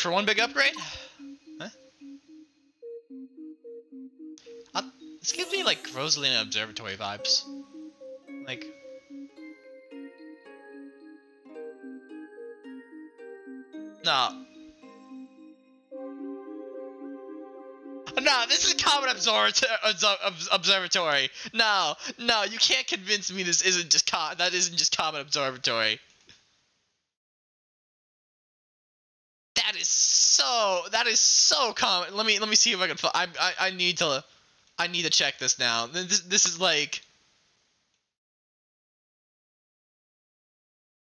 For one big upgrade? Huh? Uh, this gives me like Rosalina Observatory vibes. Like. No. No, this is Comet. Observatory. No, no, you can't convince me this isn't just Com that isn't just Comet Observatory. Is so common. Let me let me see if I can. I I I need to. I need to check this now. This this is like.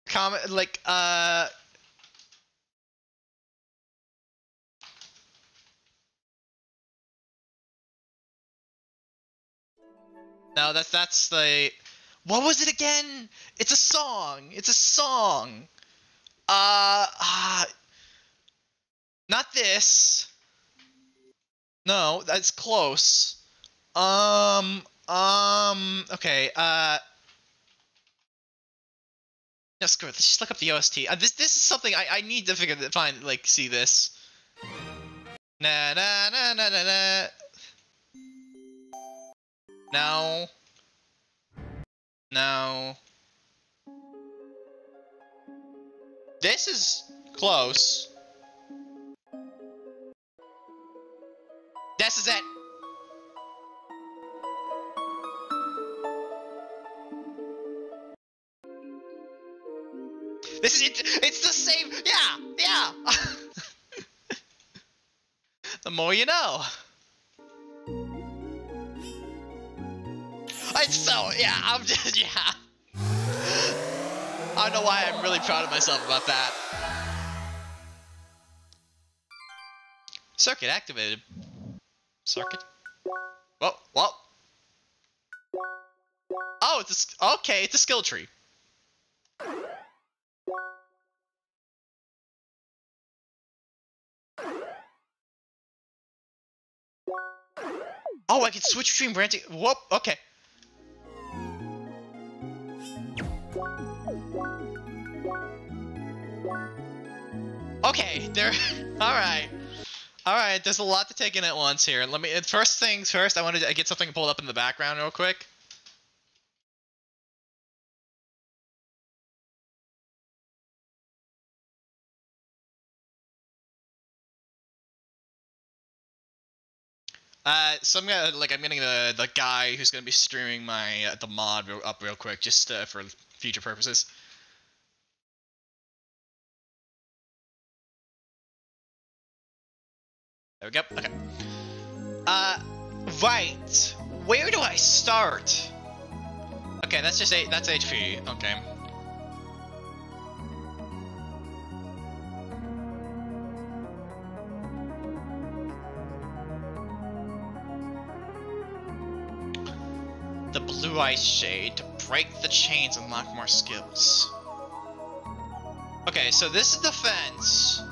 Comment like uh. No, that's that's the. What was it again? It's a song. It's a song. Uh, uh not this. No, that's close. Um, um, okay, uh... No, screw it, let's just look up the OST. Uh, this this is something I, I need to figure, to find, like, see this. Na na na na na na. No. No. This is Close. This is it. This is it. It's the same. Yeah, yeah. the more you know. It's so yeah. I'm just yeah. I don't know why I'm really proud of myself about that. Circuit activated. Circuit. Whoa, whoa. Oh, it's a, okay. It's a skill tree. Oh, I can switch between branching. Whoop. Okay. Okay, there. All right. All right. There's a lot to take in at once here. Let me. First things first. I wanted to get something pulled up in the background real quick. Uh, so I'm gonna like I'm getting the the guy who's gonna be streaming my uh, the mod real, up real quick just uh, for future purposes. There we go. Okay. Uh, right. Where do I start? Okay, that's just a that's HP. Okay. The blue ice shade to break the chains and unlock more skills. Okay, so this is defense.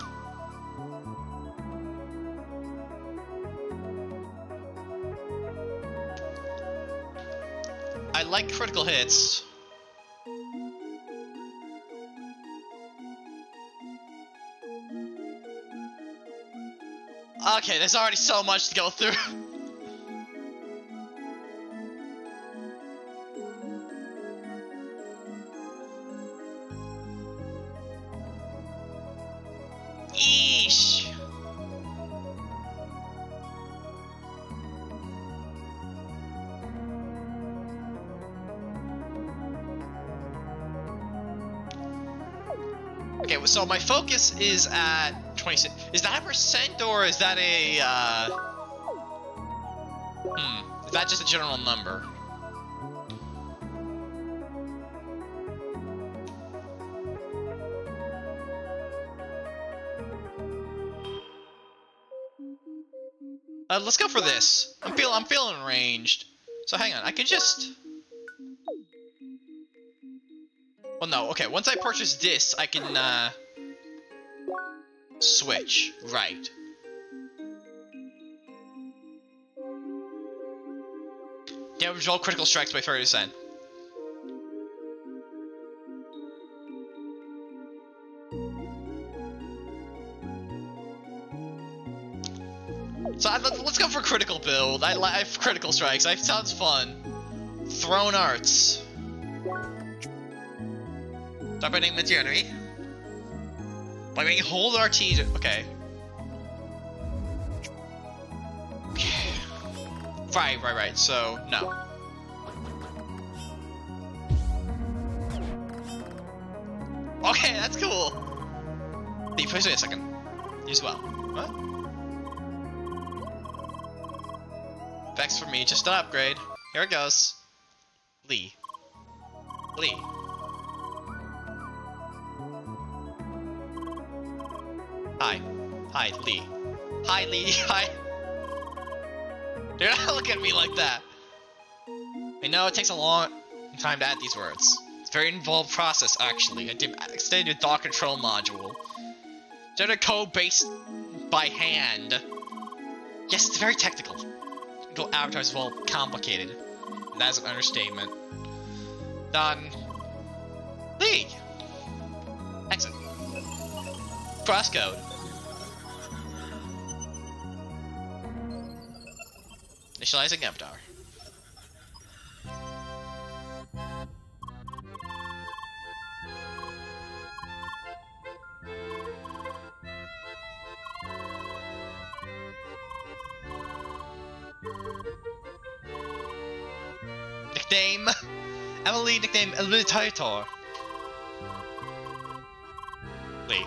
Like critical hits. Okay, there's already so much to go through. focus is at 26. Is that a percent or is that a, uh... Hmm, is that just a general number? Uh, let's go for this. I'm feel I'm feeling ranged. So hang on, I can just. Well, no. Okay, once I purchase this, I can uh switch. Right. Damage all critical strikes by 30%. So let's go for critical build. I like critical strikes. That sounds fun. Throne arts. Stop By being hold RT. Okay. Okay. Right, right, right. So no. Okay, that's cool. Wait, wait a second. Use well. What? Vex for me, just an upgrade. Here it goes. Lea. Lea. Hi. Hi, Lea. Hi, Lea. Hi. Do not look at me like that. I know it takes a long time to add these words. It's a very involved process, actually. I did extended thought control module. Generate code based by hand. Yes, it's very technical. Technical avatars well complicated. That's an understatement. Done. Lea! Exit. CrossCode. Initializing avatar. Nickname Emilie nickname Eliminator. Wait,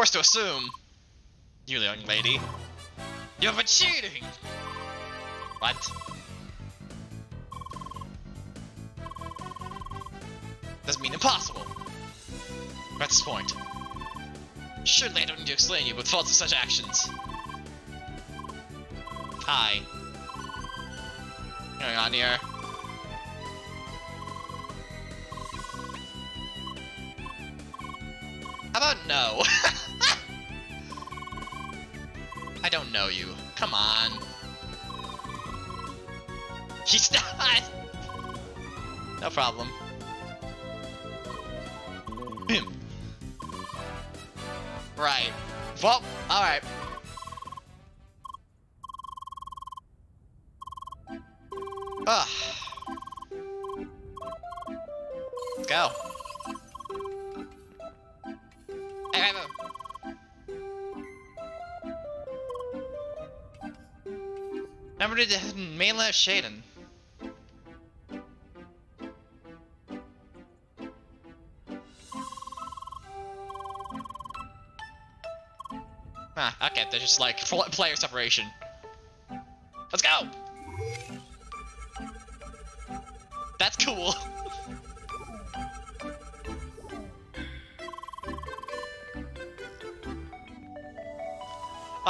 forced to assume, you young lady, you've been cheating! What? Doesn't mean impossible. At this point. Surely I don't need to explain you, but faults of such actions. Hi. Going on here? Shaden. Ah, okay, there's just like player separation. Let's go! That's cool.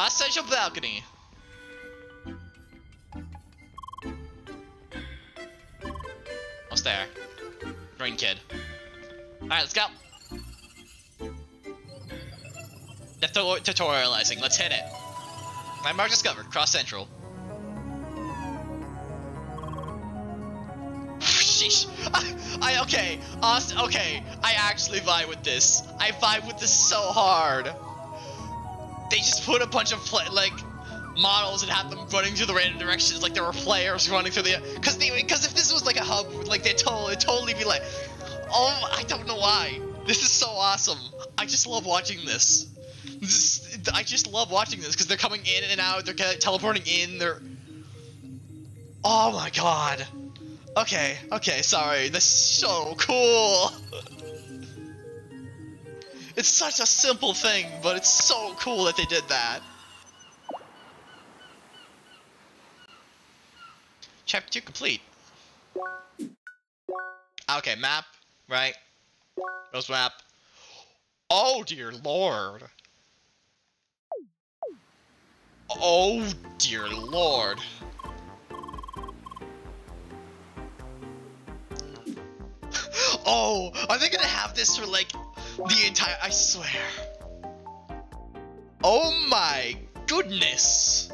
Ah, central balcony. Alright, let's go. Death tutorializing, let's hit it. Landmark discovered, cross central. Sheesh. I, I okay, honest, okay, I actually vibe with this. I vibe with this so hard. They just put a bunch of play, like models and have them running through the random directions like there were players running through the because because if this was like a hub like they totally totally be like oh I don't know why this is so awesome I just love watching this this, I just love watching this because they're coming in and out. They're teleporting in. They're. Oh my god. Okay, okay, sorry. This is so cool. it's such a simple thing, but it's so cool that they did that. Chapter 2 complete. Okay, map, right? Rose map. Oh dear lord. Oh dear lord. oh, are they gonna have this for like the entire- I swear. Oh my goodness.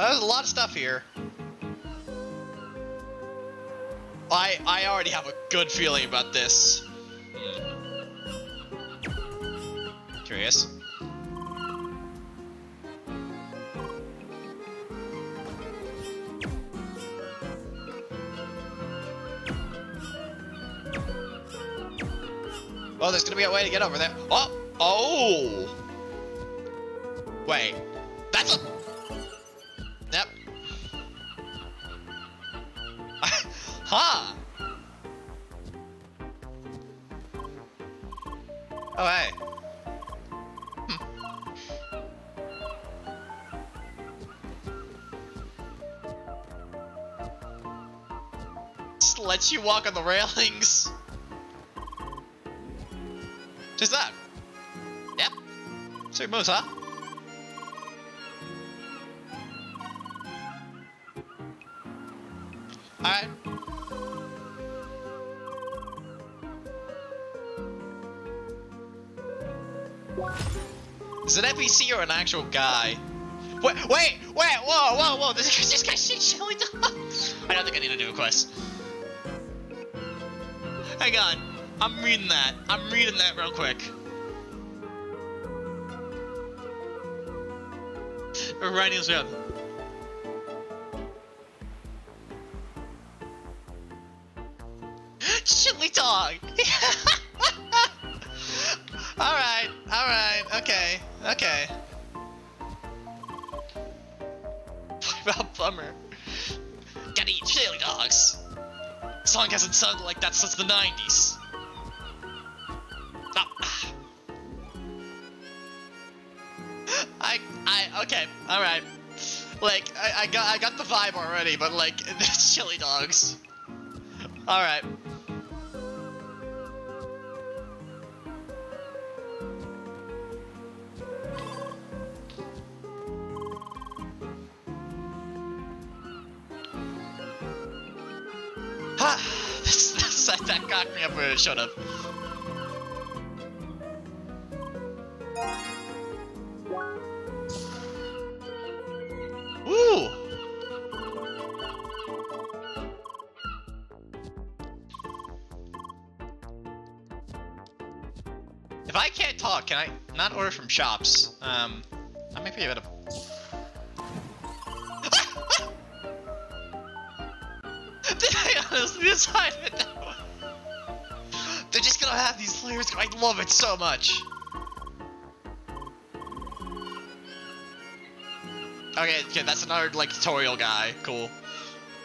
Uh, there's a lot of stuff here. I I already have a good feeling about this. Curious. Oh, there's gonna be a way to get over there. Oh! Oh! Wait. Huh! Oh, hey. Hmm. Just lets you walk on the railings. Just that. Yep. Sweet moves, huh? Is it an NPC or an actual guy? Wait, wait, wait, whoa, whoa, whoa, this, this guy's chili dog. I don't think I need to do a quest. Hang on, I'm reading that. I'm reading that real quick. Writing this. Chili dog! alright, alright, okay, okay. What about bummer? Gotta eat chili dogs! Song hasn't sung like that since the 90s. Ah. I, I, okay, alright. Like, I, I got, I got the vibe already, but like, chili dogs. Alright. That me up where it should have. Ooh! If I can't talk, can I not order from shops? Um, I might be able to honestly decide I love it so much. Okay, okay, that's another like tutorial guy. Cool.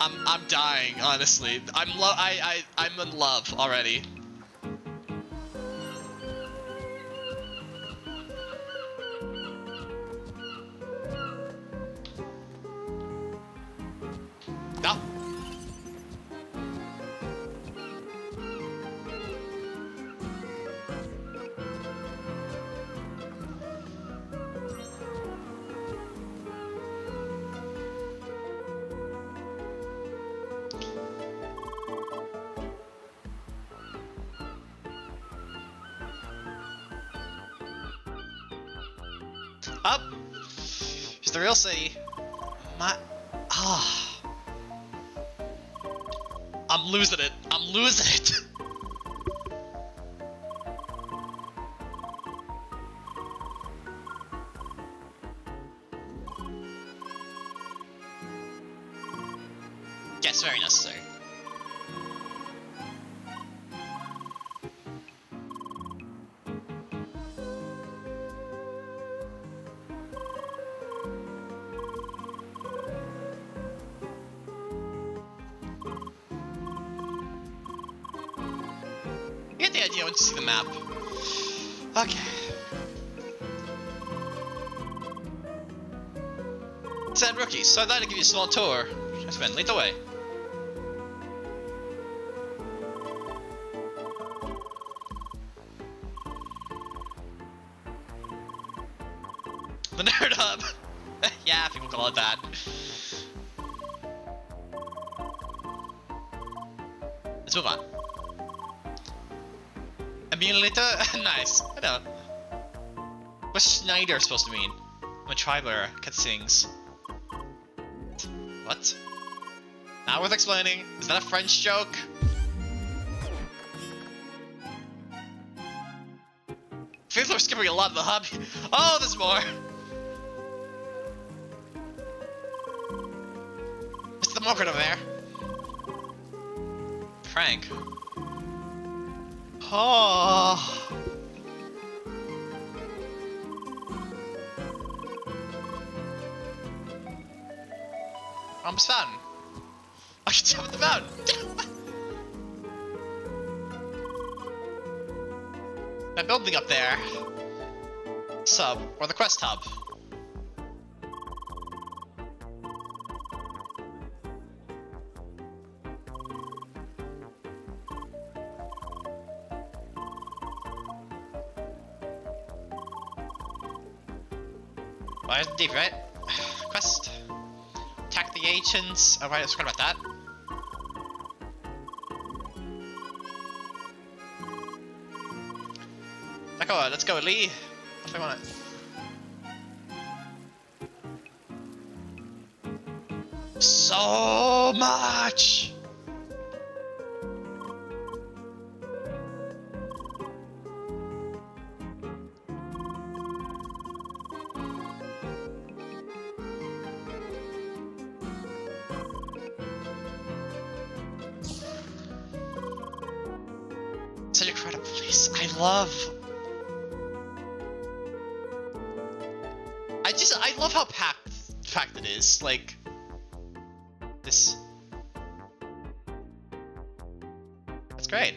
I'm I'm dying, honestly. I'm lo I I I'm in love already. City. So I'd like to give you a small tour. Sven, lead the way. The Nerd Hub! yeah, people call it that. Let's move on. Emulator? nice. I know. What's Schneider supposed to mean? When Tribler cat sings. Worth explaining. Is that a French joke? Like we're skipping a lot of the hobby. Oh, there's more! It's the Margaret over there. Frank. Oh. I'm Sven. Building up there. Sub, or the quest hub. Well, deep, right? Quest. Attack the ancients. Oh, right, I forgot about that. Go, Lea. I want it. So much! Such a incredible place. I love. Love how packed packed it is. Like this. That's great.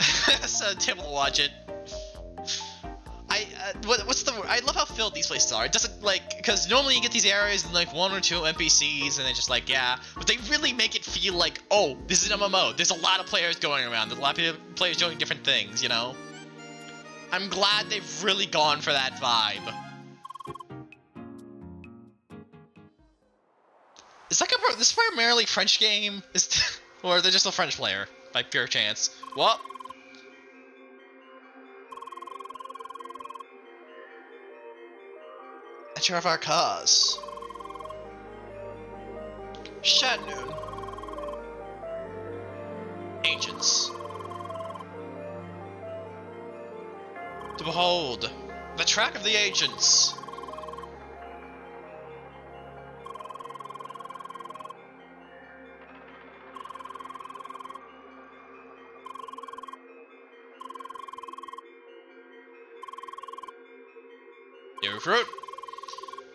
so table to watch it. I uh, what, what's the? I love how filled these places are. It doesn't like because normally you get these areas and like one or two NPCs and they're just like yeah, but they really make it feel like oh this is an MMO. There's a lot of players going around. There's a lot of players doing different things. You know. I'm glad they've really gone for that vibe. Is like a this is primarily French game, is or they're just a French player by pure chance. What? Enter of our cause. Shannon. Ancients. To behold, the track of the ancients. New recruit.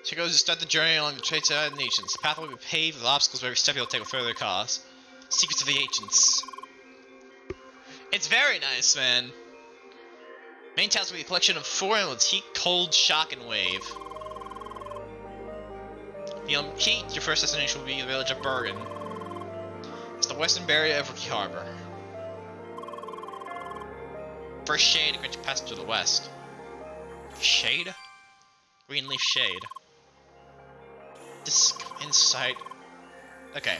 She goes to start the journey along the side of the ancients. The path will be paved with obstacles where every step you'll take will further cause. Secrets of the ancients. It's very nice, man. Main task will be a collection of four elements: heat, cold, shock, and wave. The element heat, your first destination will be the village of Bergen. It's the western barrier of Rookie Harbor. First shade, grant you passage to the west. Shade? Greenleaf shade. Disc insight. Okay.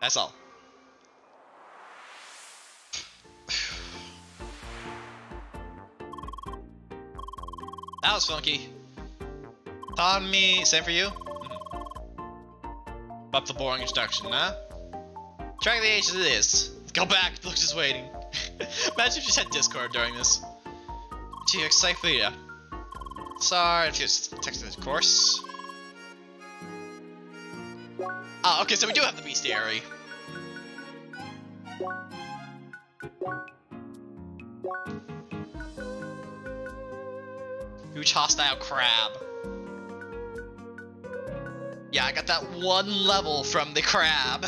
That's all. That was funky. Tommy, same for you? Mm-hmm. Up the boring introduction, huh? Track the age of this. Go back, look just waiting. Imagine if you had Discord during this. Gee, Cypheria. Sorry if you texted this course. Oh, okay, so we do have the beast bestiary. Huge hostile crab. Yeah, I got that one level from the crab.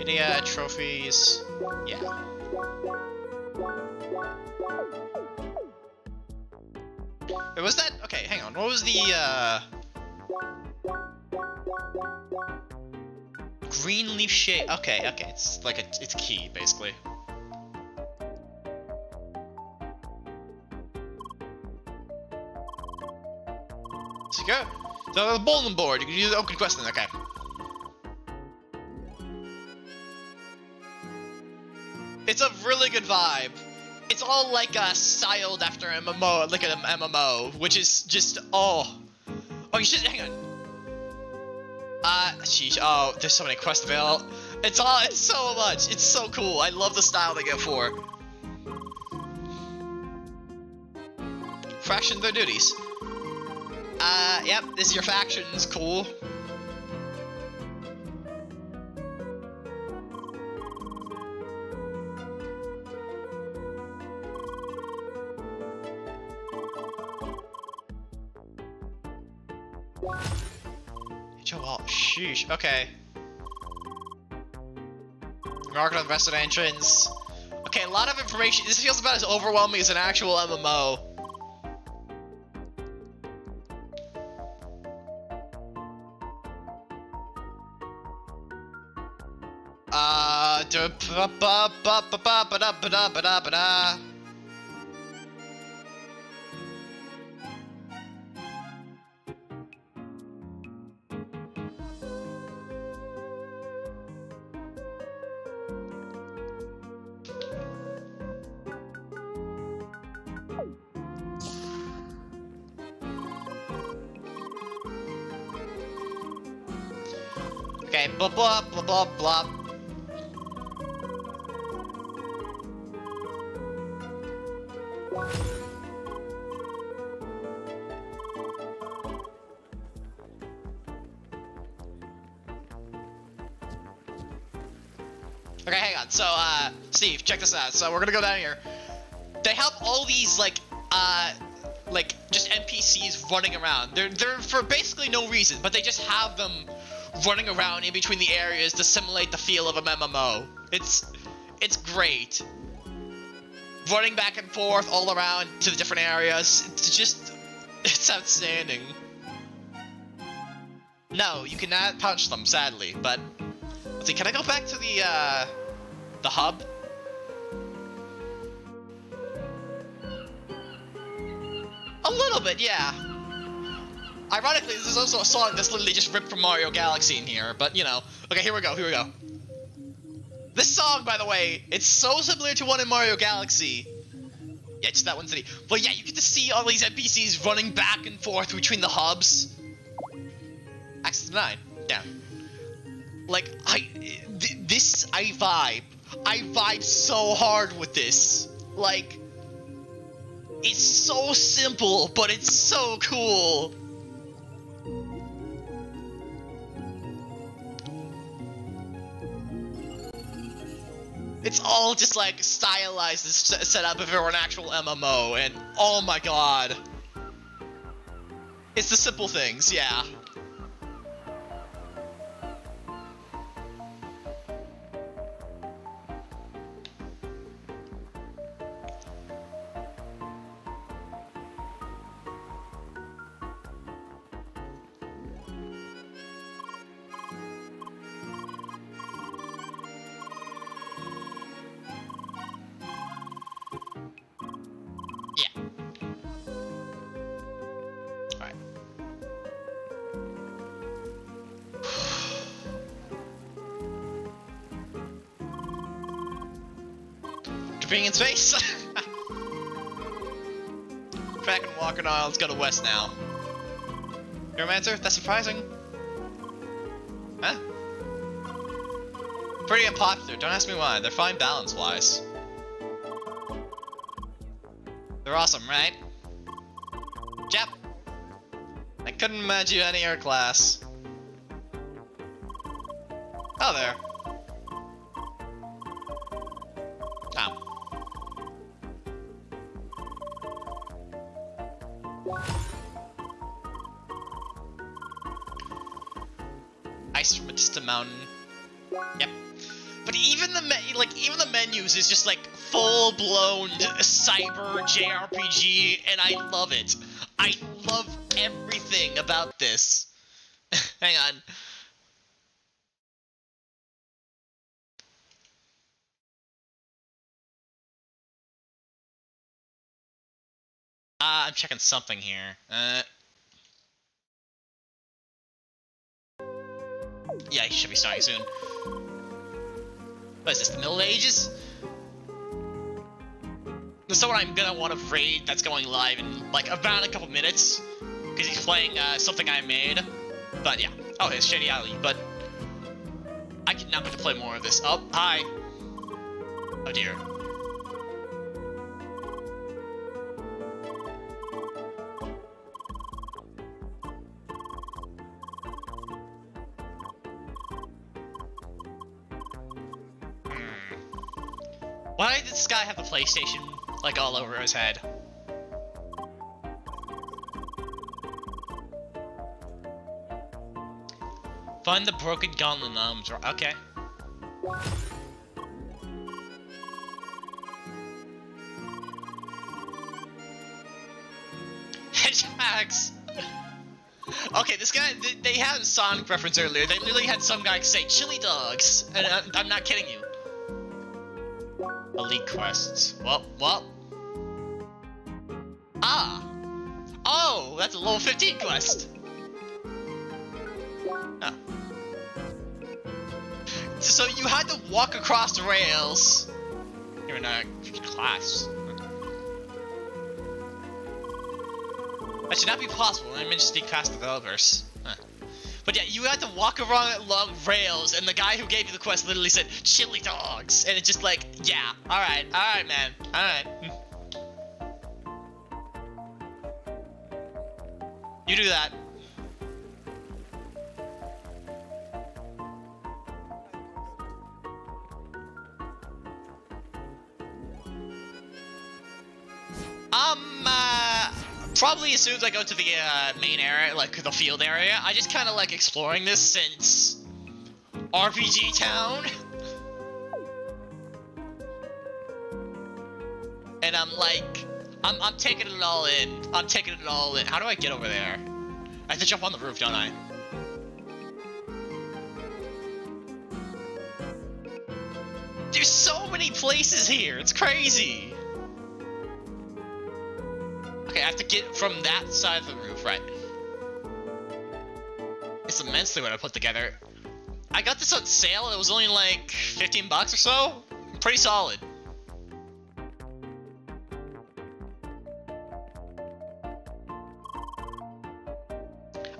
Any uh, trophies? Yeah. Wait, was that? Okay, hang on. What was the uh? Green leaf shade. Okay, okay. It's like a it's key basically. So you go. So the bulletin board. You can use the open question. Okay. It's a really good vibe. It's all like uh, styled after MMO, like an MMO, which is just oh, oh you should hang on. Uh, sheesh. Oh, there's so many quests available. It's all, it's so much. It's so cool. I love the style they go for. Fraction their duties. Uh, yep, this is your factions. Cool. Sheesh, okay. On the rest of the entrance. Okay, a lot of information. This feels about as overwhelming as an actual MMO. Uh, Okay, blah blah blah blah blah. Okay, hang on. So, uh, Steve, check this out. So we're gonna go down here. They have all these like, uh, like just NPCs running around. They're they're for basically no reason, but they just have them running around in between the areas to simulate the feel of an MMO. It's it's great. Running back and forth all around to the different areas. It's just it's outstanding. No, you cannot punch them, sadly, but let's see, can I go back to the uh the hub? A little bit, yeah. Ironically, this is also a song that's literally just ripped from Mario Galaxy in here, but you know. Okay, here we go, here we go. This song, by the way, it's so similar to one in Mario Galaxy. Yeah, just that one city. But yeah, you get to see all these NPCs running back and forth between the hubs. Access denied. Yeah. Like, I... Th this, I vibe. I vibe so hard with this. Like... It's so simple, but it's so cool. It's all just like stylized and set up if it were an actual MMO, and oh my god. It's the simple things, yeah. Yeah. In space? In Walker Isle, let's go to west now. Spheromancer? That's surprising. Huh? Pretty unpopular, don't ask me why. They're fine balance-wise. They're awesome, right? Jep! I couldn't imagine any other class. Oh, there. Oh. Ice from a distant mountain. Yep. But even the like even the menus is just like full blown cyber JRPG, and I love it. I love everything about this. Hang on. Uh, I'm checking something here. Uh. Yeah, he should be starting soon. What is this, the Middle Ages? Is what I'm gonna want to raid that's going live in like about a couple minutes. Because he's playing uh, something I made. But yeah. Oh, it's Shady Alley, but I cannot wait to play more of this. Oh, hi. Oh dear. Why did this guy have the PlayStation, like, all over his head? Find the broken gauntlet arms. Okay. Hedgehogs! Okay, this guy, they had a Sonic reference earlier. They literally had some guy say chili dogs. And uh, I'm not kidding you. Elite quests. Well, well. Ah! Oh, that's a level 15 quest! Oh. So you had to walk across the rails. You're in a class. That should not be possible. I managed to sneak past developers. But yeah, you had to walk around along rails, and the guy who gave you the quest literally said, chili dogs! And it's just like, yeah, alright, alright, man, alright. You do that. Um, uh, probably as soon as I go to the uh, main area, like the field area, I just kind of like exploring this since RPG Town. and I'm like, I'm, I'm taking it all in. I'm taking it all in. How do I get over there? I have to jump on the roof, don't I? There's so many places here. It's crazy. Okay, I have to get from that side of the roof, right? It's immensely what I put together. I got this on sale. It was only like 15 bucks or so. Pretty solid.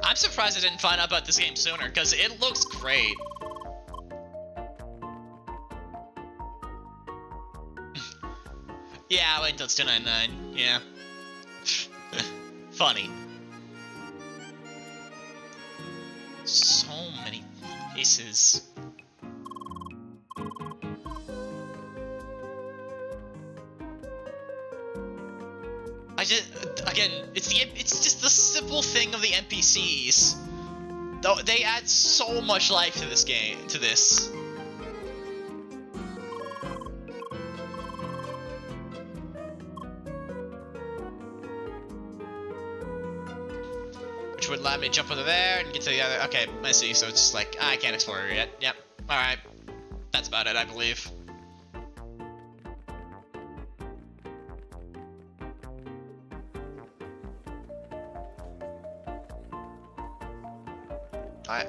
I'm surprised I didn't find out about this game sooner, because it looks great. yeah, wait until it's 299. Yeah. Funny. So many places. I just again, it's the it's just the simple thing of the NPCs. Though they add so much life to this game, to this. Allow me jump over there and get to the other. Okay, I see. So it's just like I can't explore yet. Yep. All right. That's about it, I believe. Alright.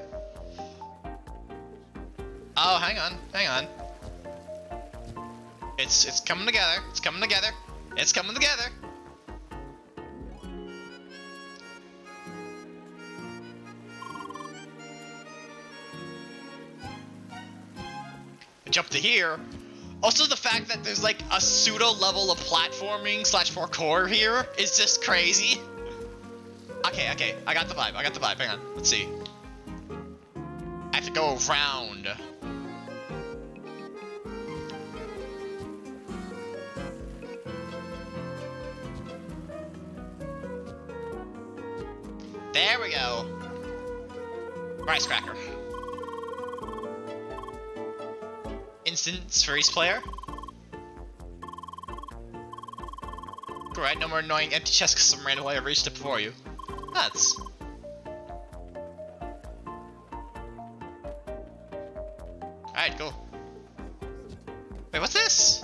Oh, hang on, hang on. It's it's coming together. It's coming together. It's coming together. Jump to here. Also, the fact that there's like a pseudo level of platforming slash parkour here is just crazy. Okay, okay, I got the vibe. I got the vibe. Hang on, let's see. I have to go around. There we go. Rice cracker. Instance for each player. Great, no more annoying empty chests because some random I reached it before you. Nuts. Alright, cool. Wait, what's this?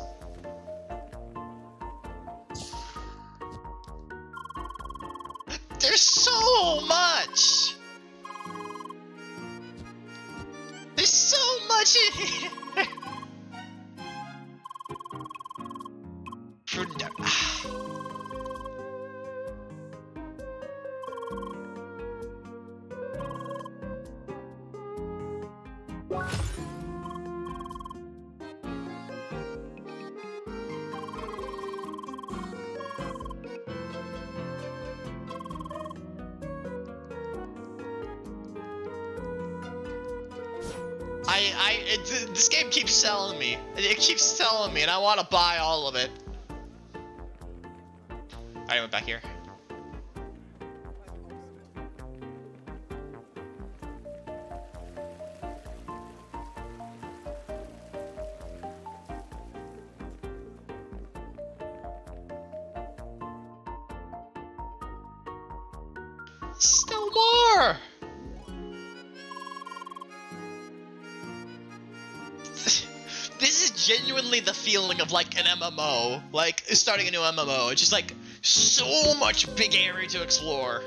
MMO, like starting a new MMO. It's just like so much big area to explore.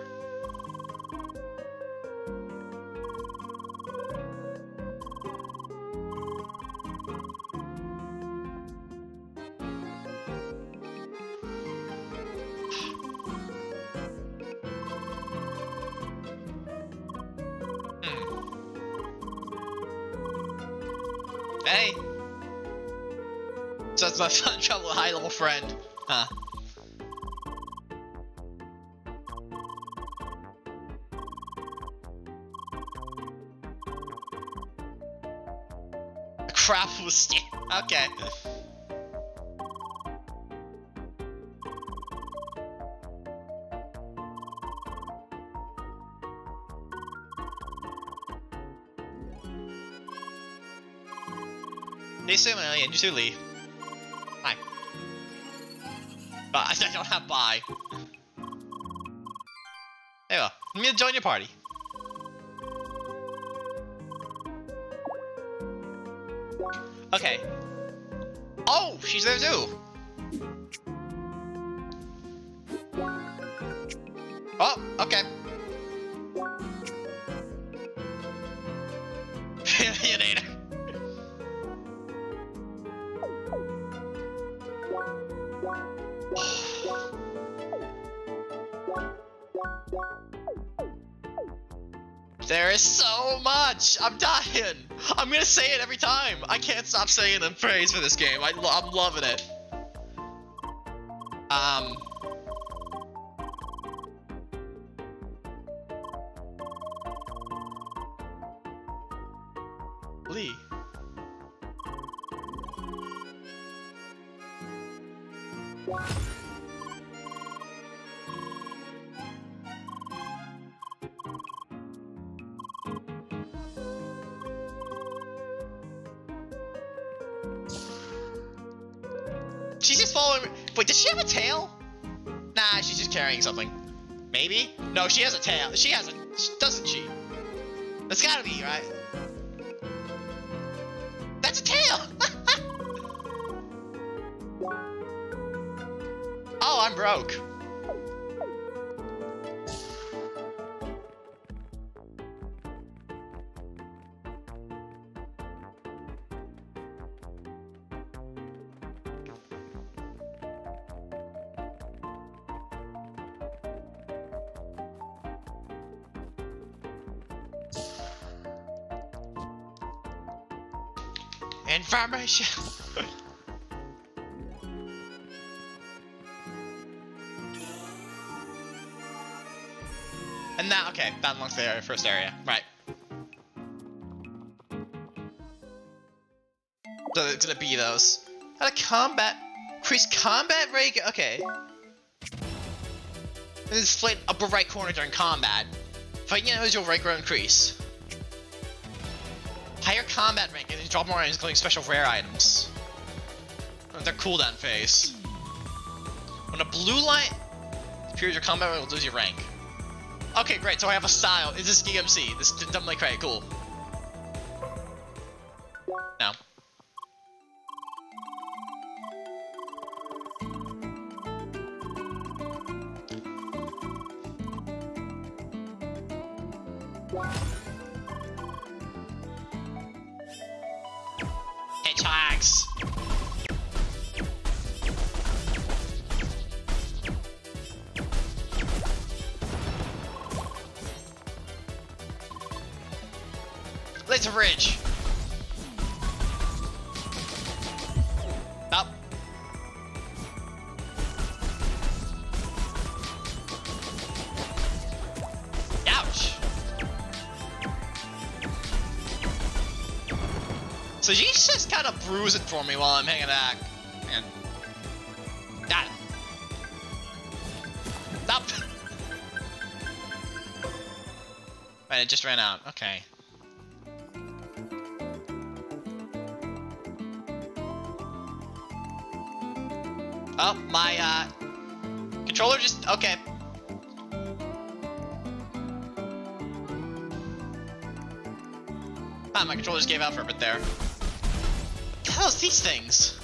Friend. Huh. Crap was okay. Hey, Simon, and you Lea. There you go. Let me join your party. Okay. Oh, she's there too. Can't stop saying the praise for this game. I, I'm loving it. Um... Lea. Following. Wait, does she have a tail? Nah, she's just carrying something. Maybe? No, she has a tail. She has a... Doesn't she? That's gotta be, right? Information. and now, okay, that unlocks the first area, right? So it's gonna be those. How to combat, increase combat rate. Okay. This is split upper right corner during combat. Fighting enemies will right grow increase. Higher combat rank and you drop more items, including special rare items. Oh, Their cooldown phase. When a blue light appears your combat rank will lose your rank. Okay, great, so I have a style. Is this DMC? This is definitely great, cool. Bruising for me while I'm hanging back. And got it. Stop. right, it just ran out. Okay. Oh, my uh controller just okay. Ah, my controller just gave out for a bit there. These things?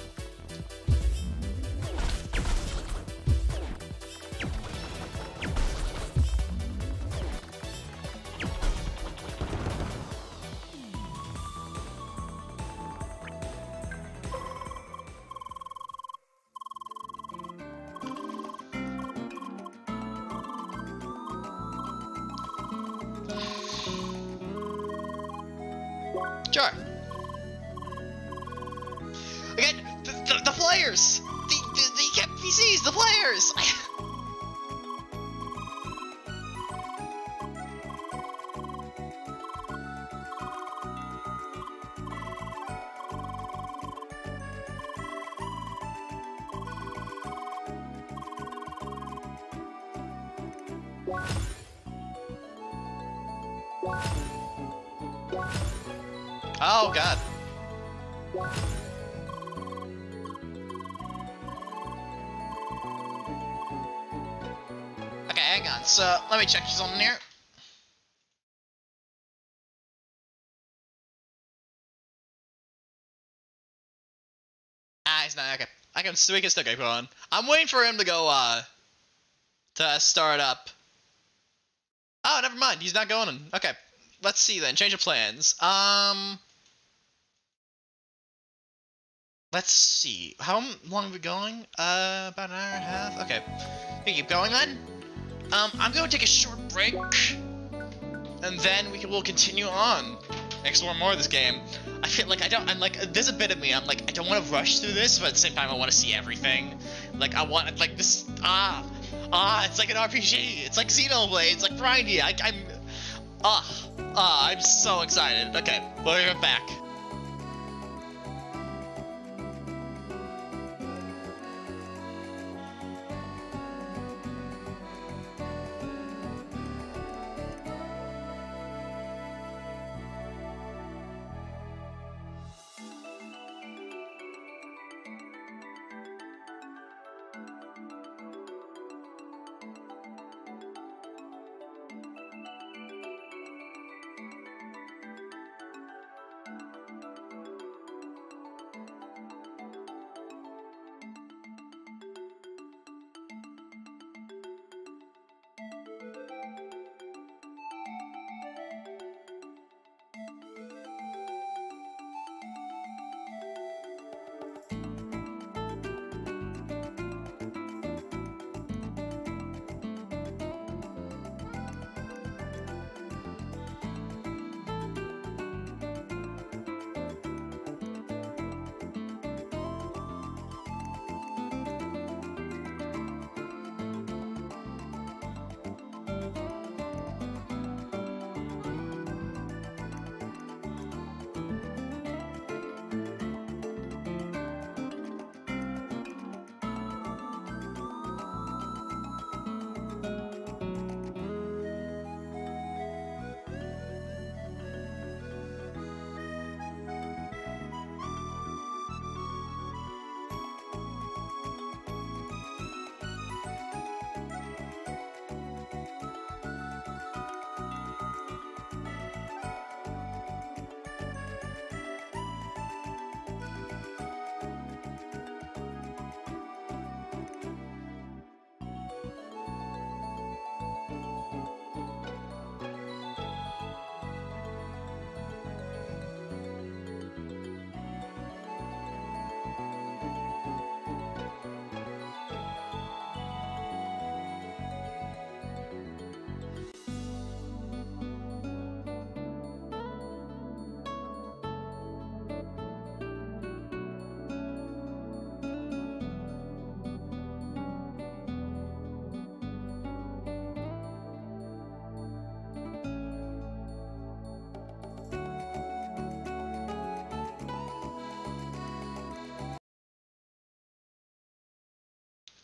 Let me check something here. Ah, he's not. Okay. I can, we can still keep going. I'm waiting for him to go, uh, to start up. Oh, never mind. He's not going. Okay. Let's see then. Change of plans. Um... Let's see. How long are we going? Uh, about an hour and a half? Okay. We keep going then. Um, I'm going to take a short break. And then we will continue on. Explore more of this game. I feel like I don't, I'm like, there's a bit of me, I'm like, I don't want to rush through this, but at the same time I want to see everything. Like, I want, like, this, ah, ah, it's like an RPG. It's like Xenoblade, it's like grindy. I, I'm, ah, ah, I'm so excited. Okay, we'll be right back.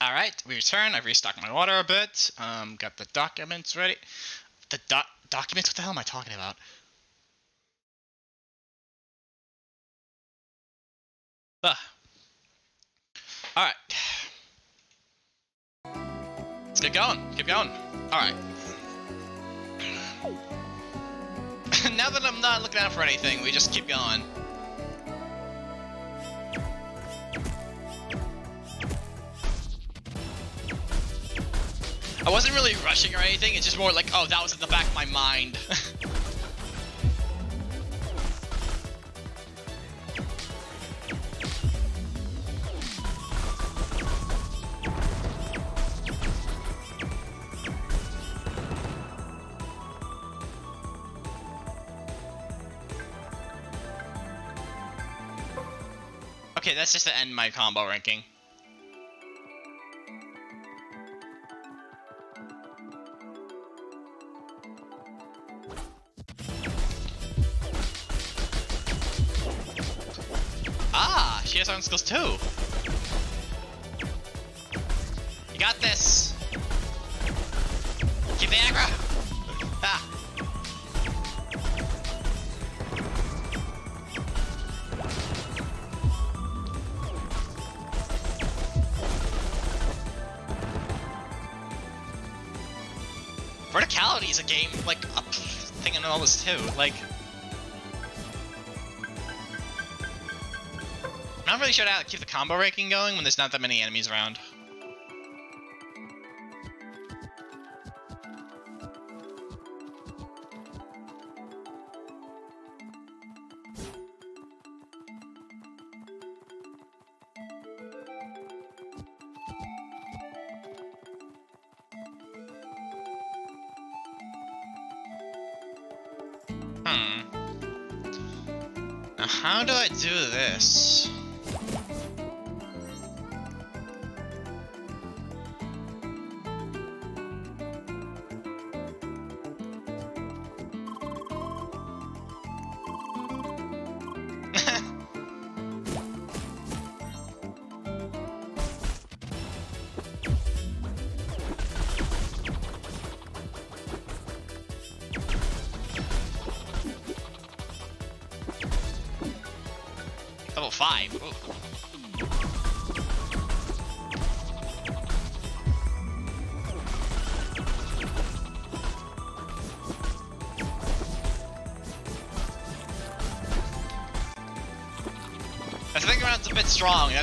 Alright, we return. I've restocked my water a bit. Um, got the documents ready. The doc documents? What the hell am I talking about? Ugh. Alright. Let's get going. Keep going. Alright. now that I'm not looking out for anything, we just keep going. I wasn't really rushing or anything, it's just more like, oh, that was in the back of my mind. okay, that's just to end my combo ranking. Skills too. You got this. Keep the aggro. Ah. Verticality is a game, like, a thing in all this too. Like, To keep the combo ranking going when there's not that many enemies around.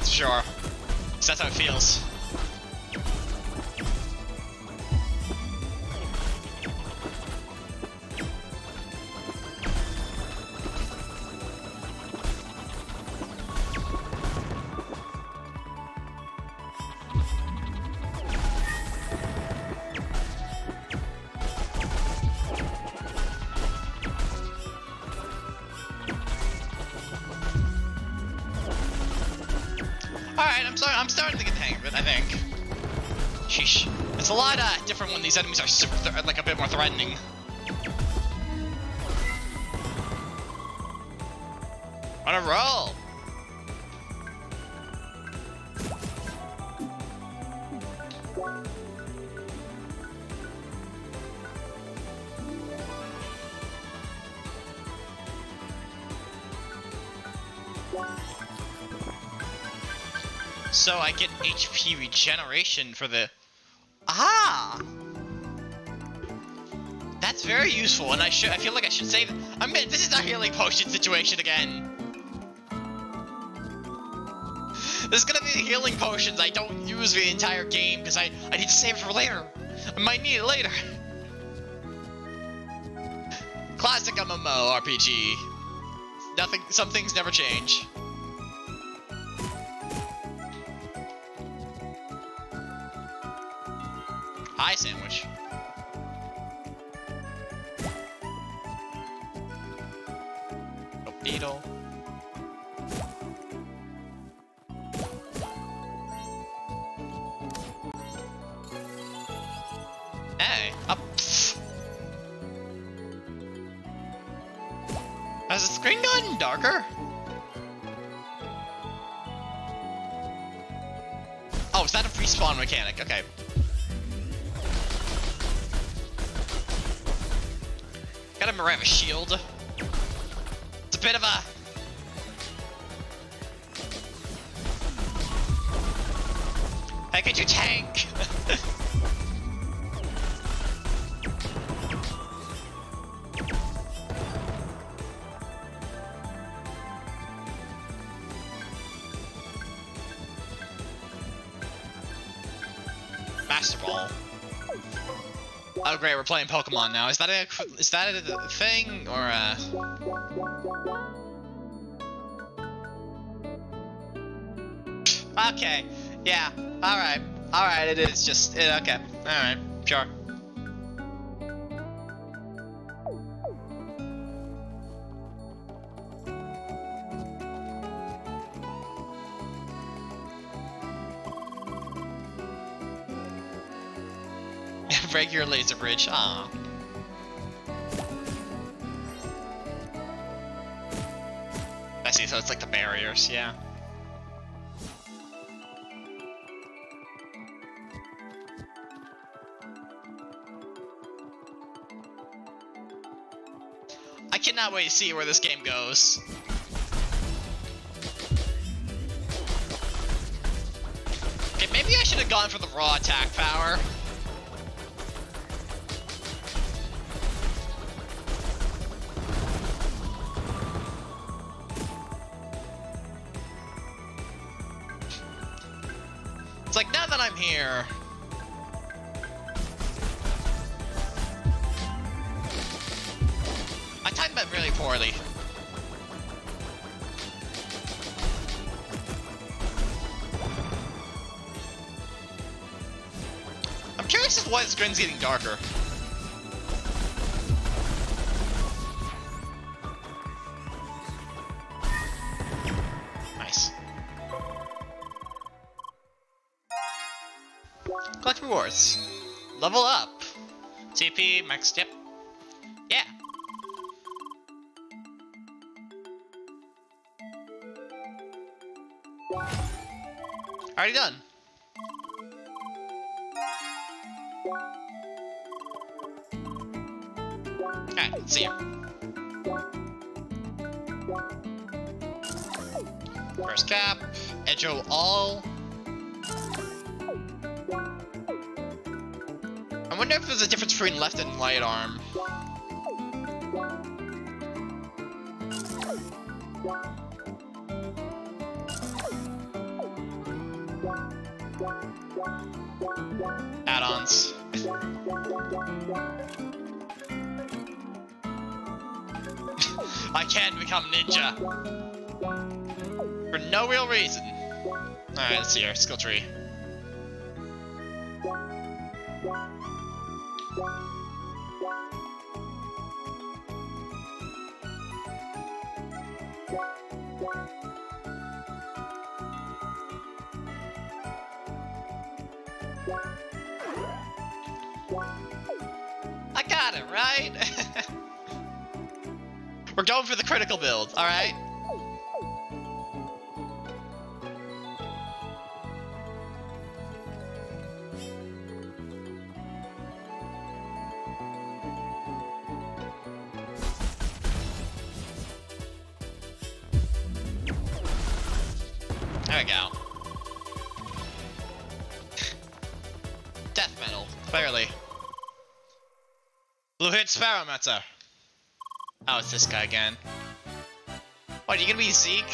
Sure. that's how it feels. I'm sorry, I'm starting to get the hang of it, I think. Sheesh. It's a lot uh, different when these enemies are super, like a bit more threatening. On a roll! Get HP regeneration for the... Ah! That's very useful, and I should. I feel like I should save. I mean, this is a healing potion situation again. There's gonna be healing potions I don't use the entire game because I I need to save it for later. I might need it later. Classic MMO RPG. Nothing. Some things never change. Playing Pokemon now. Is that a is that a thing or a? Okay, yeah, all right, all right. It is just it, okay. All right, sure. Laser bridge. Aw. I see, so it's like the barriers, yeah. I cannot wait to see where this game goes. Okay, maybe I should have gone for the raw attack power. Screen's getting darker. Nice. Collect rewards. Level up. TP, max, yep. Yeah. Already done. Edgeo all. I wonder if there's a difference between left and right arm. Add-ons. I can become ninja. For no real reason. Alright, let's see here. Skill tree. I got it, right? We're going for the critical build, alright? There we go. Death metal, clearly. Blue hit Sparrowmeter. Oh, it's this guy again. What, are you gonna be Zeke?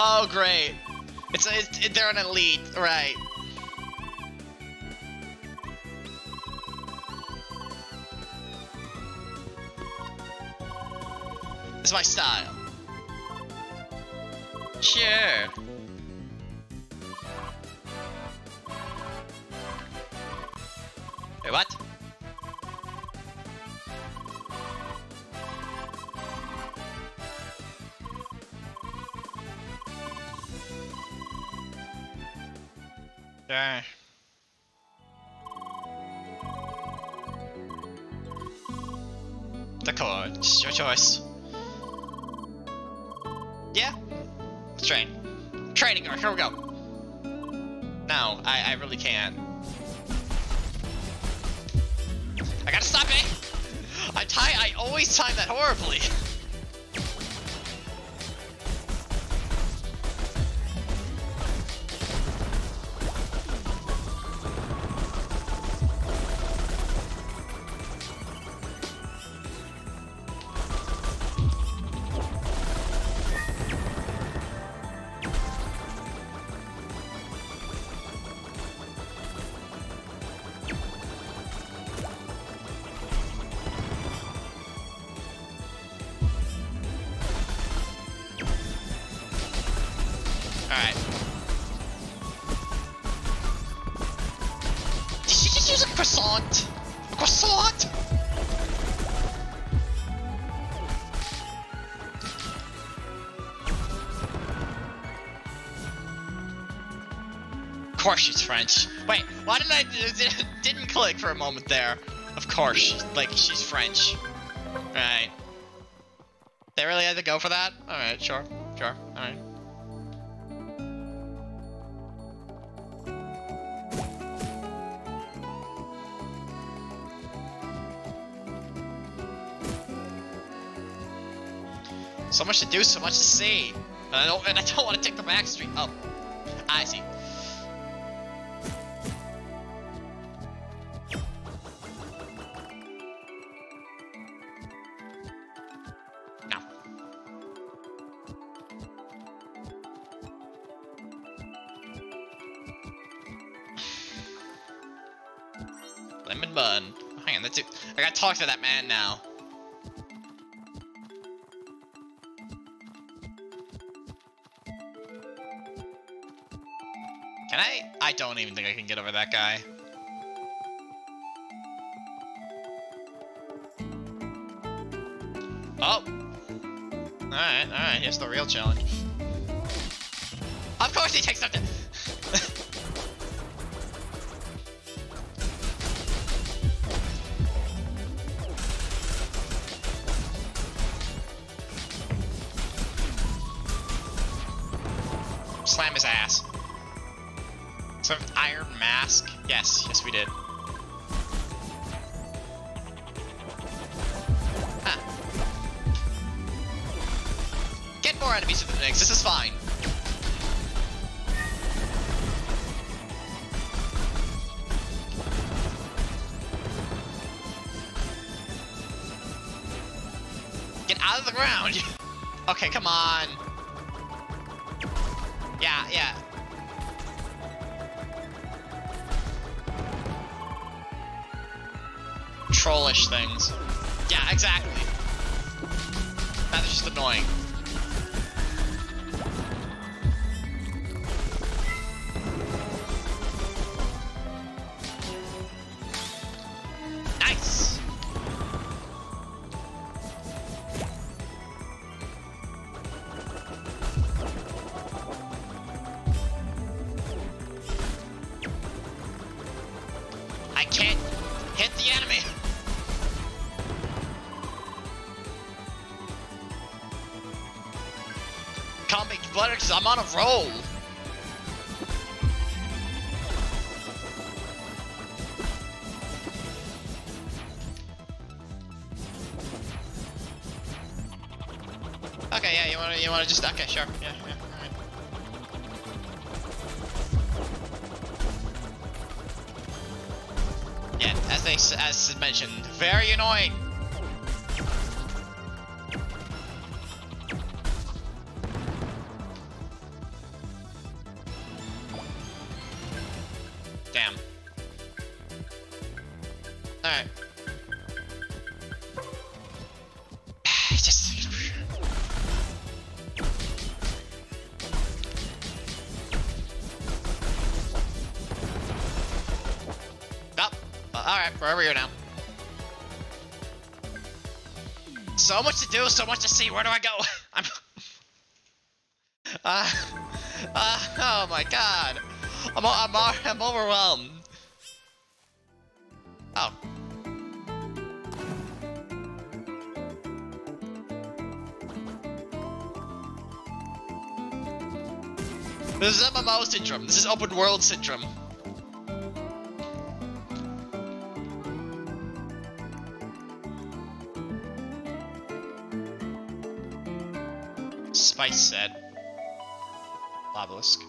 Oh, great. It's, it's it, they're an elite, right? It's my style. Sure. Choice. French. Wait, why did I didn't click for a moment there? Of course, like she's French. Right. They really had to go for that? Alright, sure. Sure. Alright. So much to do, so much to see. And I don't, and I don't want to take the back street. Oh, I see. Challenge. Of course he takes something! Slam his ass. Some iron mask? Yes, yes we did. Okay, come on. Yeah, yeah. Trollish things. Roll! Okay, yeah, you wanna, you wanna just, okay, sure, yeah, yeah. Yeah, as they, as mentioned, very annoying! Do, so much to see. Where do I go? I'm. Uh, uh, oh my god. I'm, I'm, I'm overwhelmed. Oh. This is MMO syndrome. This is open world syndrome. Spice said. Obelisk.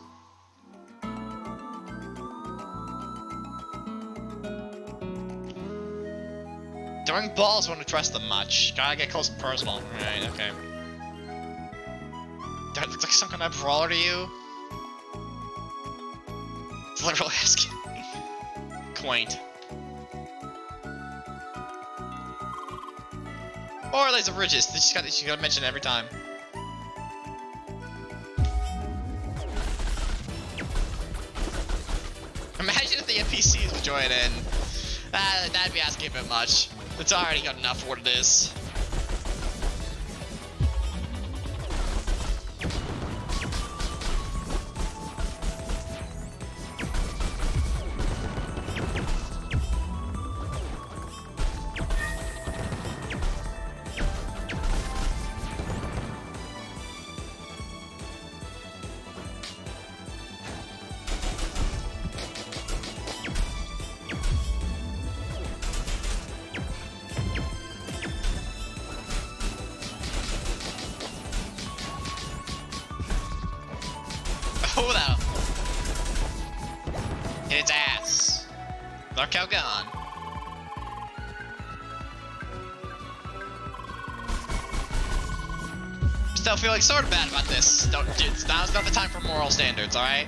During balls, I to trust them much. Gotta get close and personal. Right, okay. That looks like some kind of brawler to you? It's literally asking. Quaint. Or Lays of Ridges. They just got, you gotta mention it every time. NPCs would join in. That, ah, that'd be asking a bit much. It's already got enough what it is. Feeling sort of bad about this. Don't, dude, now's not the time for moral standards, alright?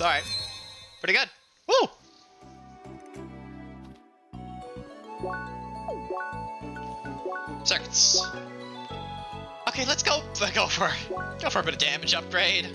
And right. Pretty good. Woo! Circuits. Okay, let's go. Go for go for a bit of damage upgrade.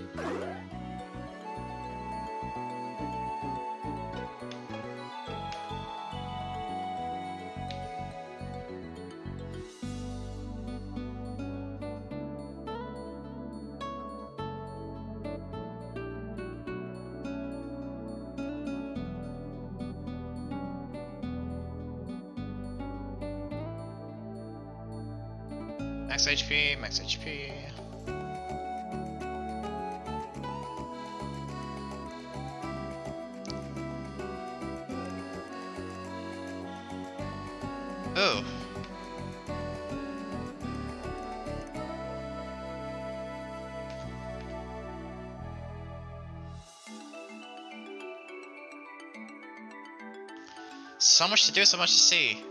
So much to do, so much to see.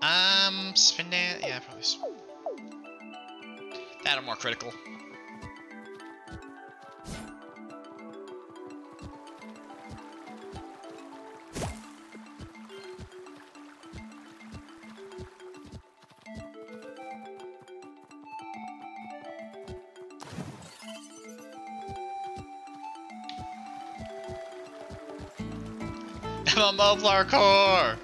Um, spin yeah, probably. That or more critical. MMO parkour!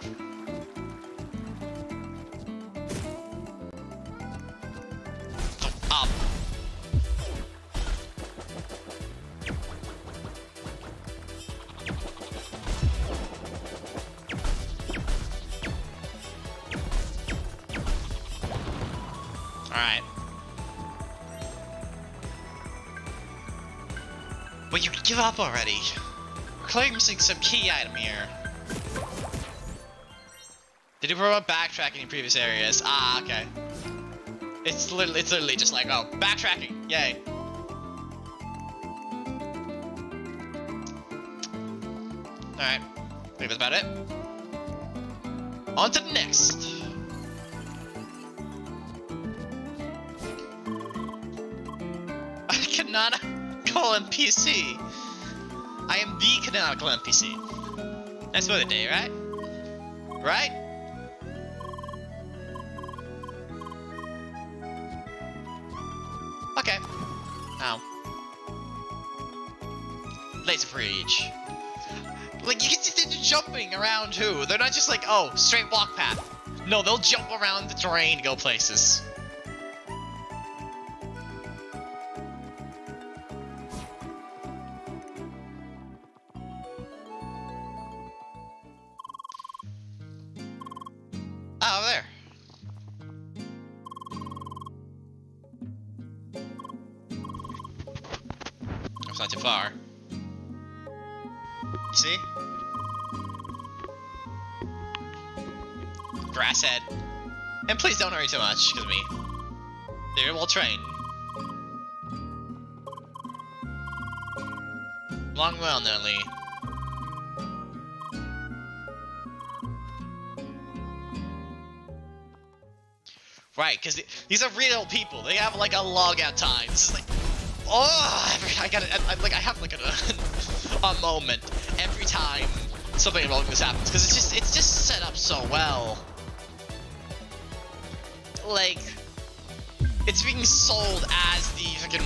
Up. Alright. You give up already. We're clearly missing some key item here. You promote backtracking in previous areas? Ah, okay. It's literally, it's literally just like, oh, backtracking, yay. Alright, I think that's about it. On to the next. canonical NPC. I am the canonical NPC. That's Nice weather day, right? Right? Like, oh, straight walk path. No, they'll jump around the terrain to go places. Trained. Long well, Nelly. Right, because these are real people. They have like a logout time. This is like, oh, I got it. I, like I have like a, a moment every time something involving this happens because it's just it's just set up so well. Like, it's being sold as the freaking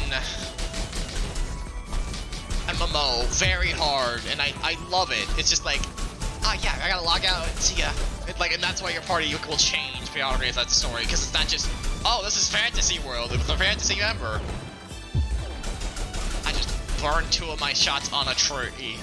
MMO very hard, and I I love it. It's just like, ah oh, yeah, I gotta log out. See ya. It, like, and that's why your party will change as that story, because it's not just, oh, this is fantasy world with a fantasy member. I just burned two of my shots on a tree.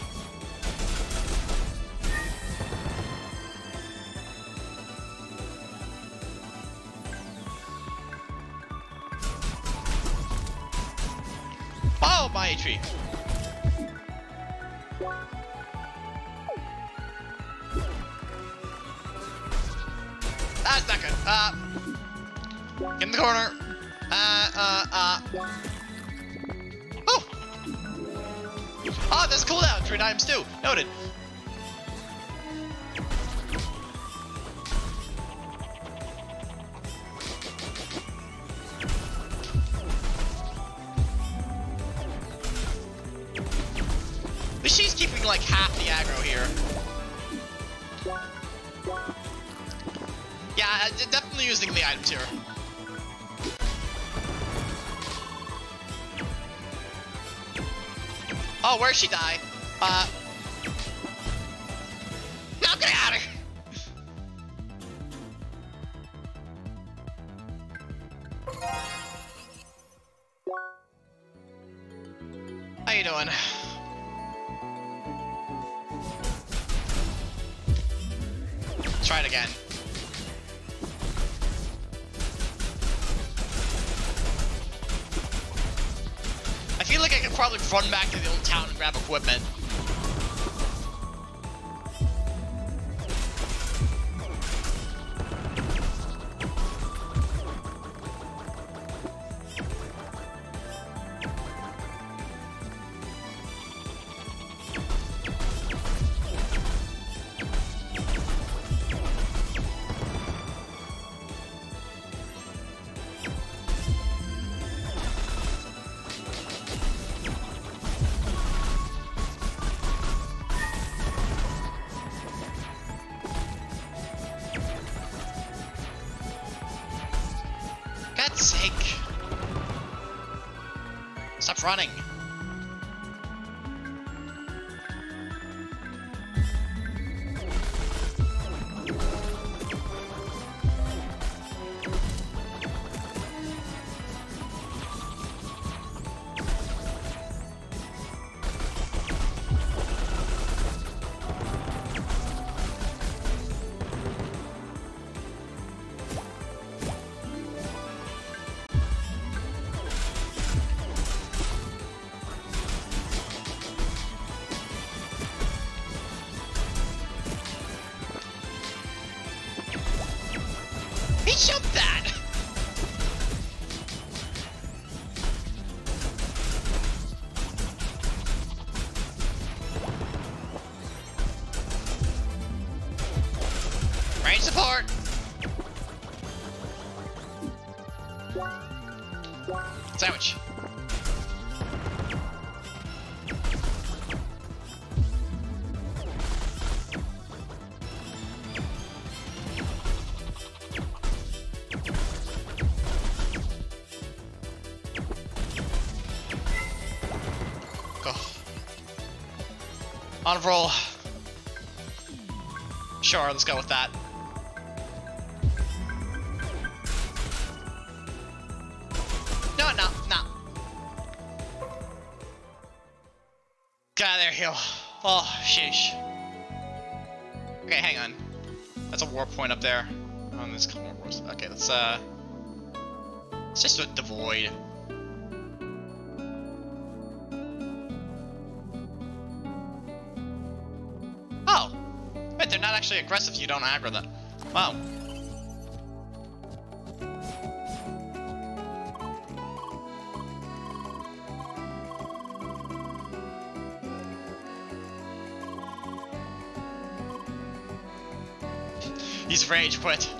On a roll. Sure, let's go with that. No, no, no. Of there, heal. Oh, sheesh. Okay, hang on. That's a war point up there. Oh, this Okay, let's uh, let's just the void. Actually aggressive. You don't aggro them. Wow. He's rage quit.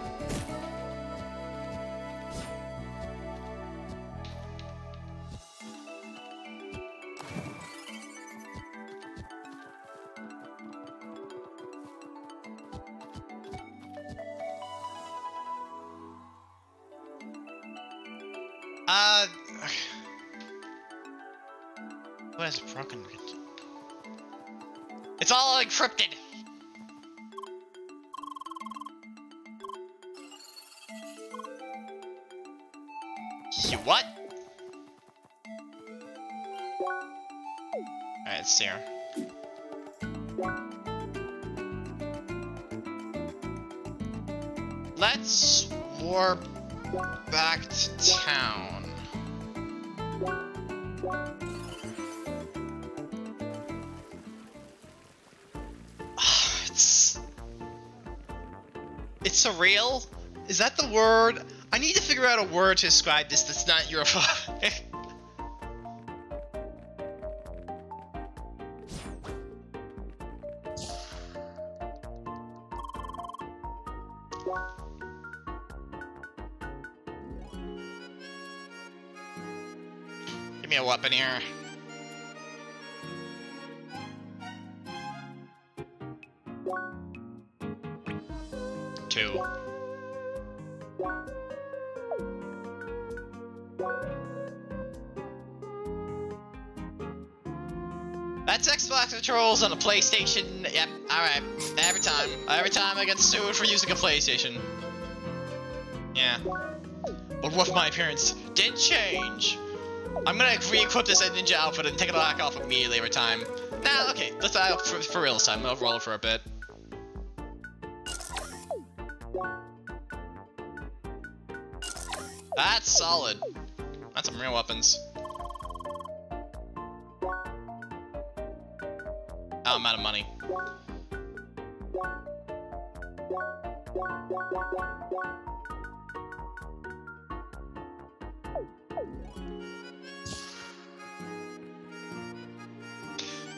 The word? I need to figure out a word to describe this that's not Europhobic. Give me a weapon here. Controls on a PlayStation. Yep, alright. Every time. Every time I get sued for using a PlayStation. Yeah. But what if my appearance didn't change? I'm gonna re-equip this ninja outfit and take it back off immediately every time. Nah, okay, let's uh, for, for real this time. Roll for a bit. That's solid. That's some real weapons. Oh, I'm out of money.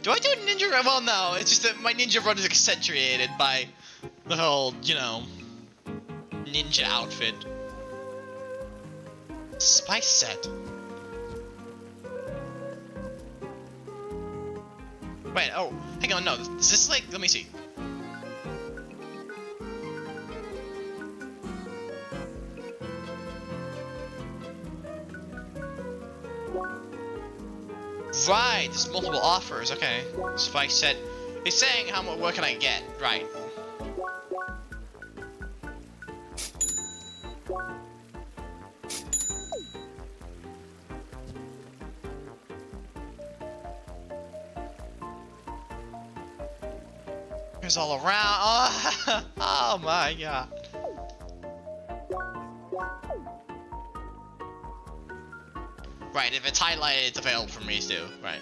Do I do ninja run? Well, no. It's just that my ninja run is accentuated by the whole, you know, ninja outfit. Spice set. Wait, oh, hang on, no. Is this like, let me see. Right, there's multiple offers, okay. Spike said, he's saying how much, what can I get, right. All around, oh, oh my god. Right, if it's highlighted, it's available for me too. Right.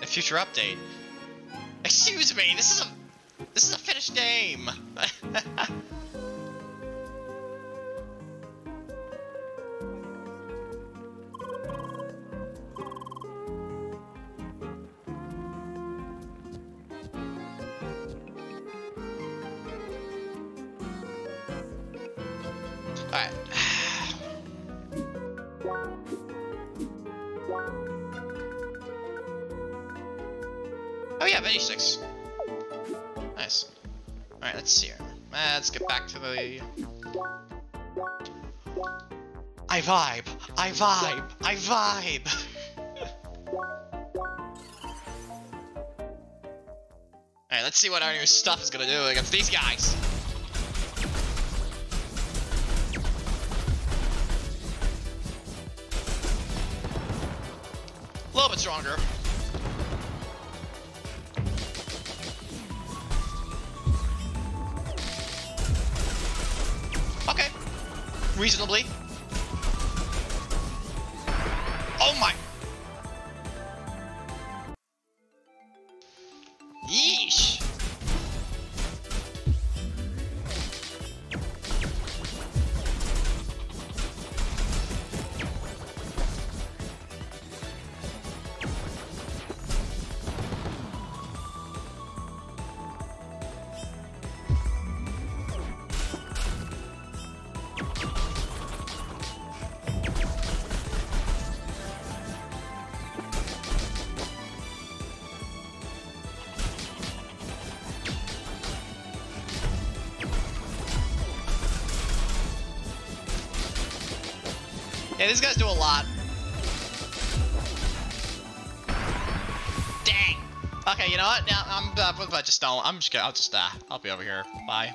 A future update. Excuse me, this is a this is a finished game. boy. I vibe! I vibe! I vibe! Alright, let's see what our new stuff is gonna do against these guys. These guys do a lot. Dang. Okay, you know what? Now I'm. Uh, I just don't. I'm just gonna. I'll just. Uh, I'll be over here. Bye.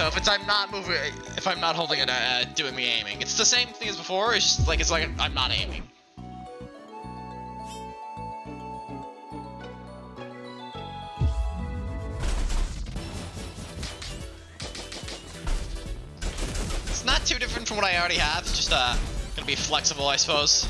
so if it's I'm not moving, if I'm not holding it, uh, doing me aiming, it's the same thing as before. It's just like it's like I'm not aiming. It's not too different from what I already have. It's just uh gonna be flexible, I suppose.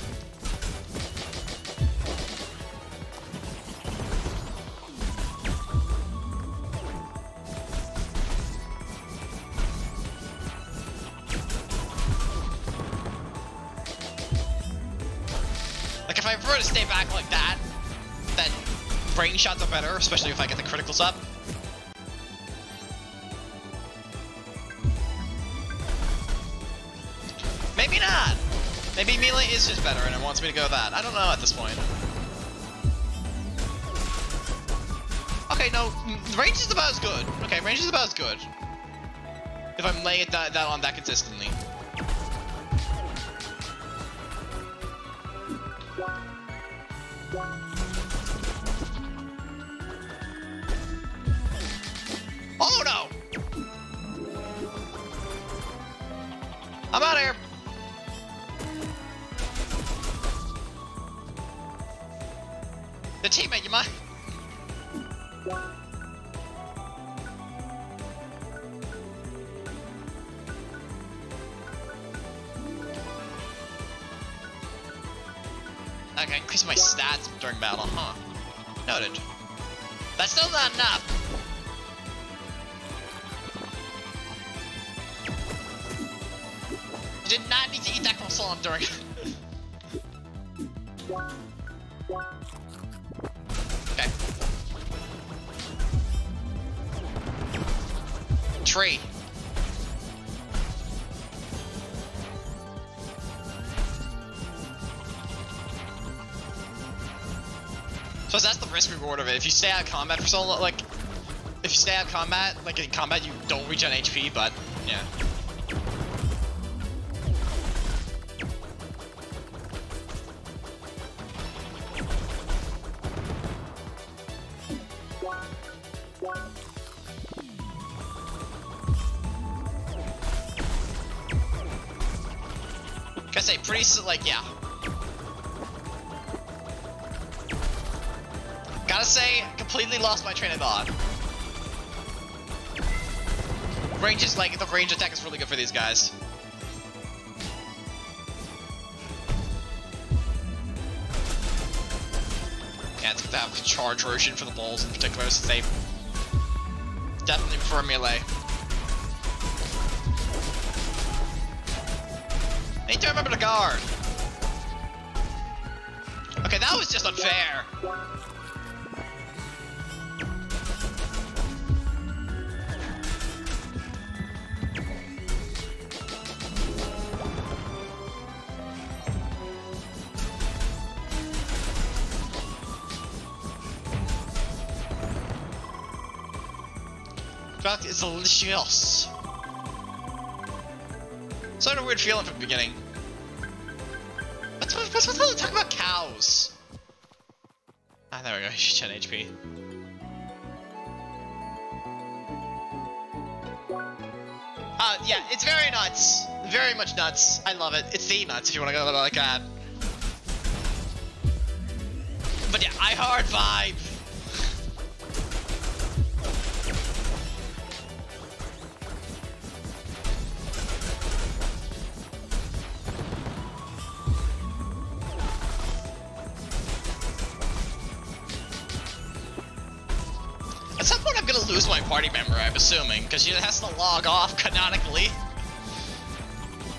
Especially if I get the criticals up. Maybe not. Maybe melee is just better and it wants me to go that. I don't know at this point. Okay, no, range is about as good. Okay, range is about as good. If I'm laying it that, that on that consistently. Battle, huh? Noted. That's still not enough! You did not need to eat that croissant during... that's the risk reward of it. If you stay out of combat for so long, like, if you stay out of combat, like in combat, you don't reach on HP, but yeah. Gotta say, pretty, like, yeah, completely lost my train of thought. Range is like, the range attack is really good for these guys. Yeah, it's good to have charge version for the balls in particular, since they definitely prefer melee. I need to remember the guard. Okay, that was just unfair. Fact, it's delicious. So I had a weird feeling from the beginning. What's, what's, what's all the talk about cows? Ah, there we go, 10 HP. Uh, yeah, it's very nuts. Very much nuts. I love it. It's the nuts if you want to go like that. But yeah, I hard vibe. Assuming, because she has to log off canonically.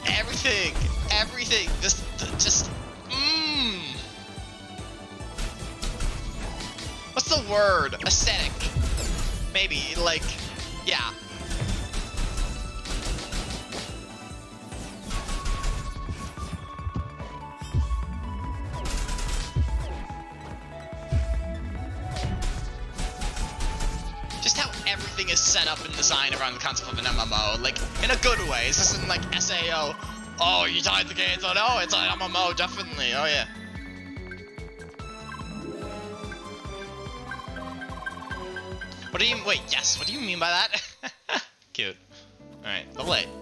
Everything, everything, just, just, mmm. What's the word? Aesthetic. Maybe, like, yeah. This isn't like SAO. Oh, you died the game, so no, oh, it's an MMO, definitely. Oh yeah. What do you wait? Yes. What do you mean by that? Cute. All right, lovely. Can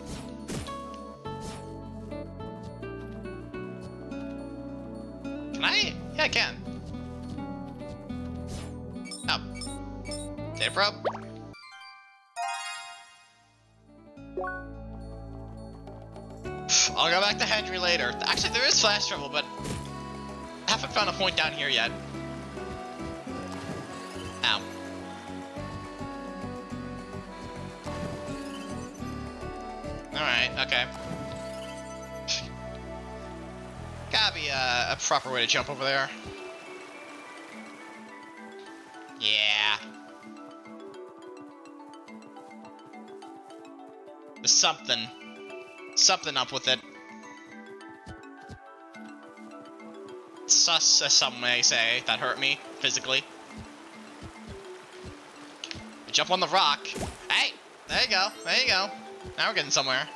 Is travel, but I haven't found a point down here yet. Ow. Alright, okay. Gotta be a, a proper way to jump over there. Yeah. There's something. Something up with it. Sus, as some may say, that hurt me, physically. Jump on the rock. Hey! There you go, there you go. Now we're getting somewhere.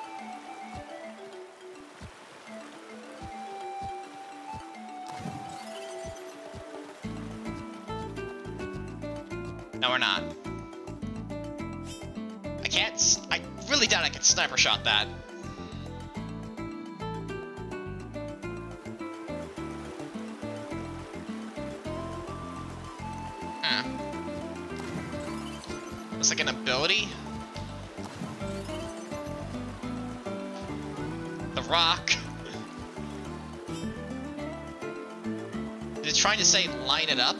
No, we're not. I can't. I really doubt I could sniper shot that. Like an ability? The rock. Is it trying to say line it up?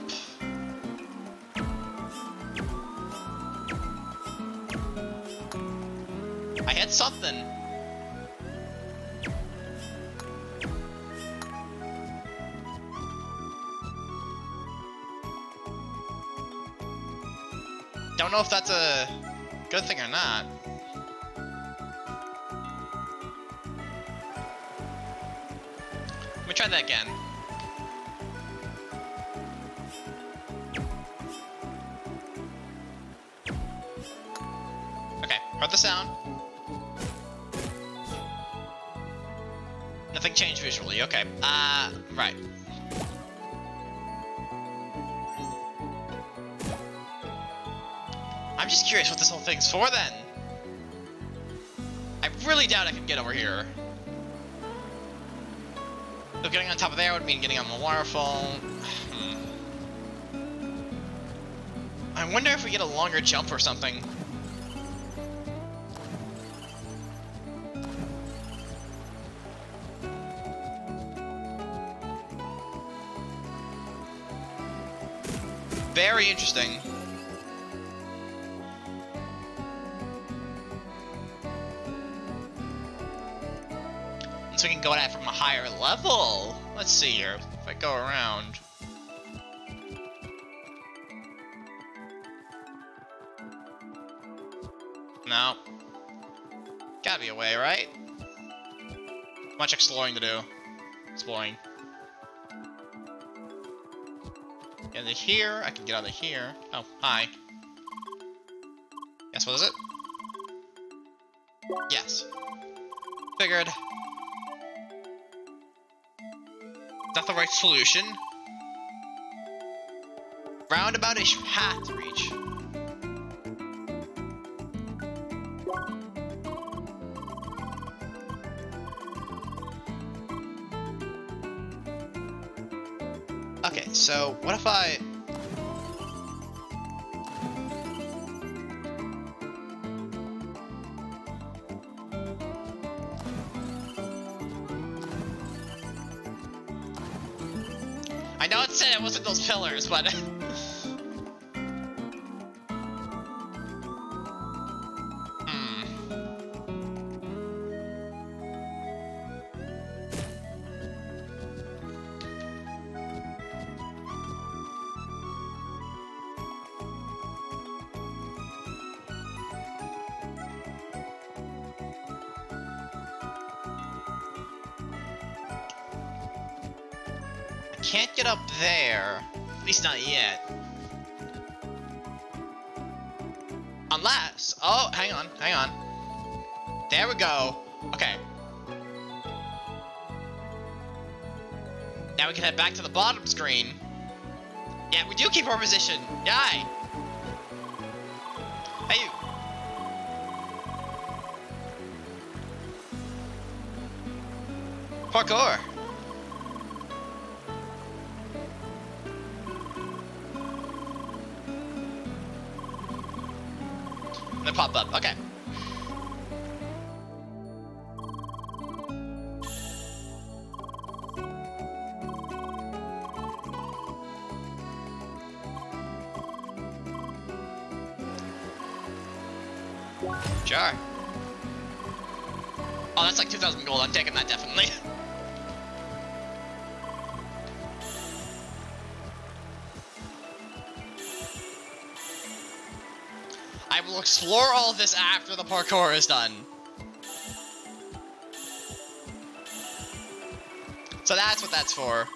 I had something. Know if that's a good thing or not. Let me try that again. Okay, heard the sound. Nothing changed visually, okay. Uh, right. Just curious what this whole thing's for then. I really doubt I can get over here. So getting on top of there would mean getting on the waterfall. Hmm. I wonder if we get a longer jump or something. Very interesting. Go at it from a higher level. Let's see here. If I go around. No. Gotta be a way, right? Much exploring to do. Exploring. Get into here. I can get out of here. Oh, hi. Yes, what is it? Yes. Figured. That the right solution? Roundabout-ish path to reach. Okay, so what if. I pillars, but... least not yet. Unless... Oh, hang on, hang on. There we go. Okay. Now we can head back to the bottom screen. Yeah, we do keep our position. Yay! Hey, you. Parkour. Of this after the parkour is done. So that's what that's for.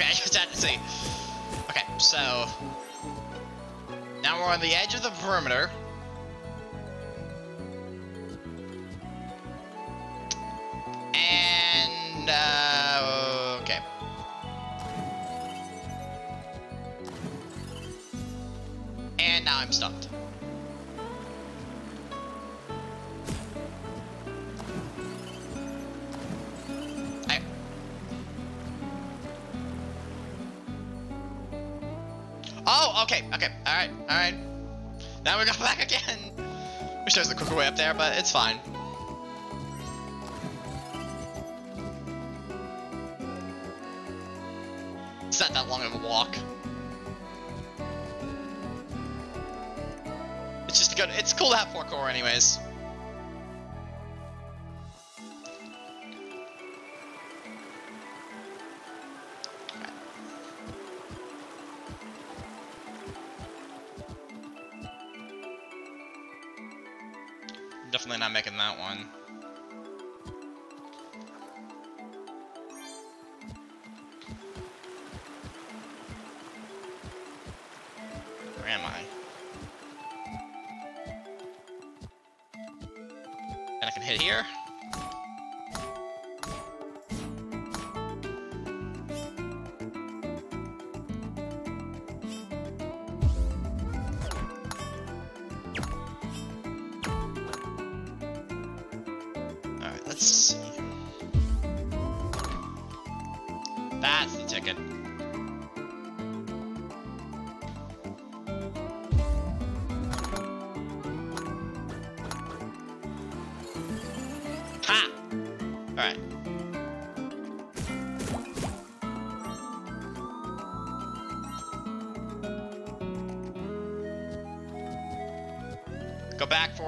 Okay, just had to see. Okay, so now we're on the edge of the perimeter. But it's fine.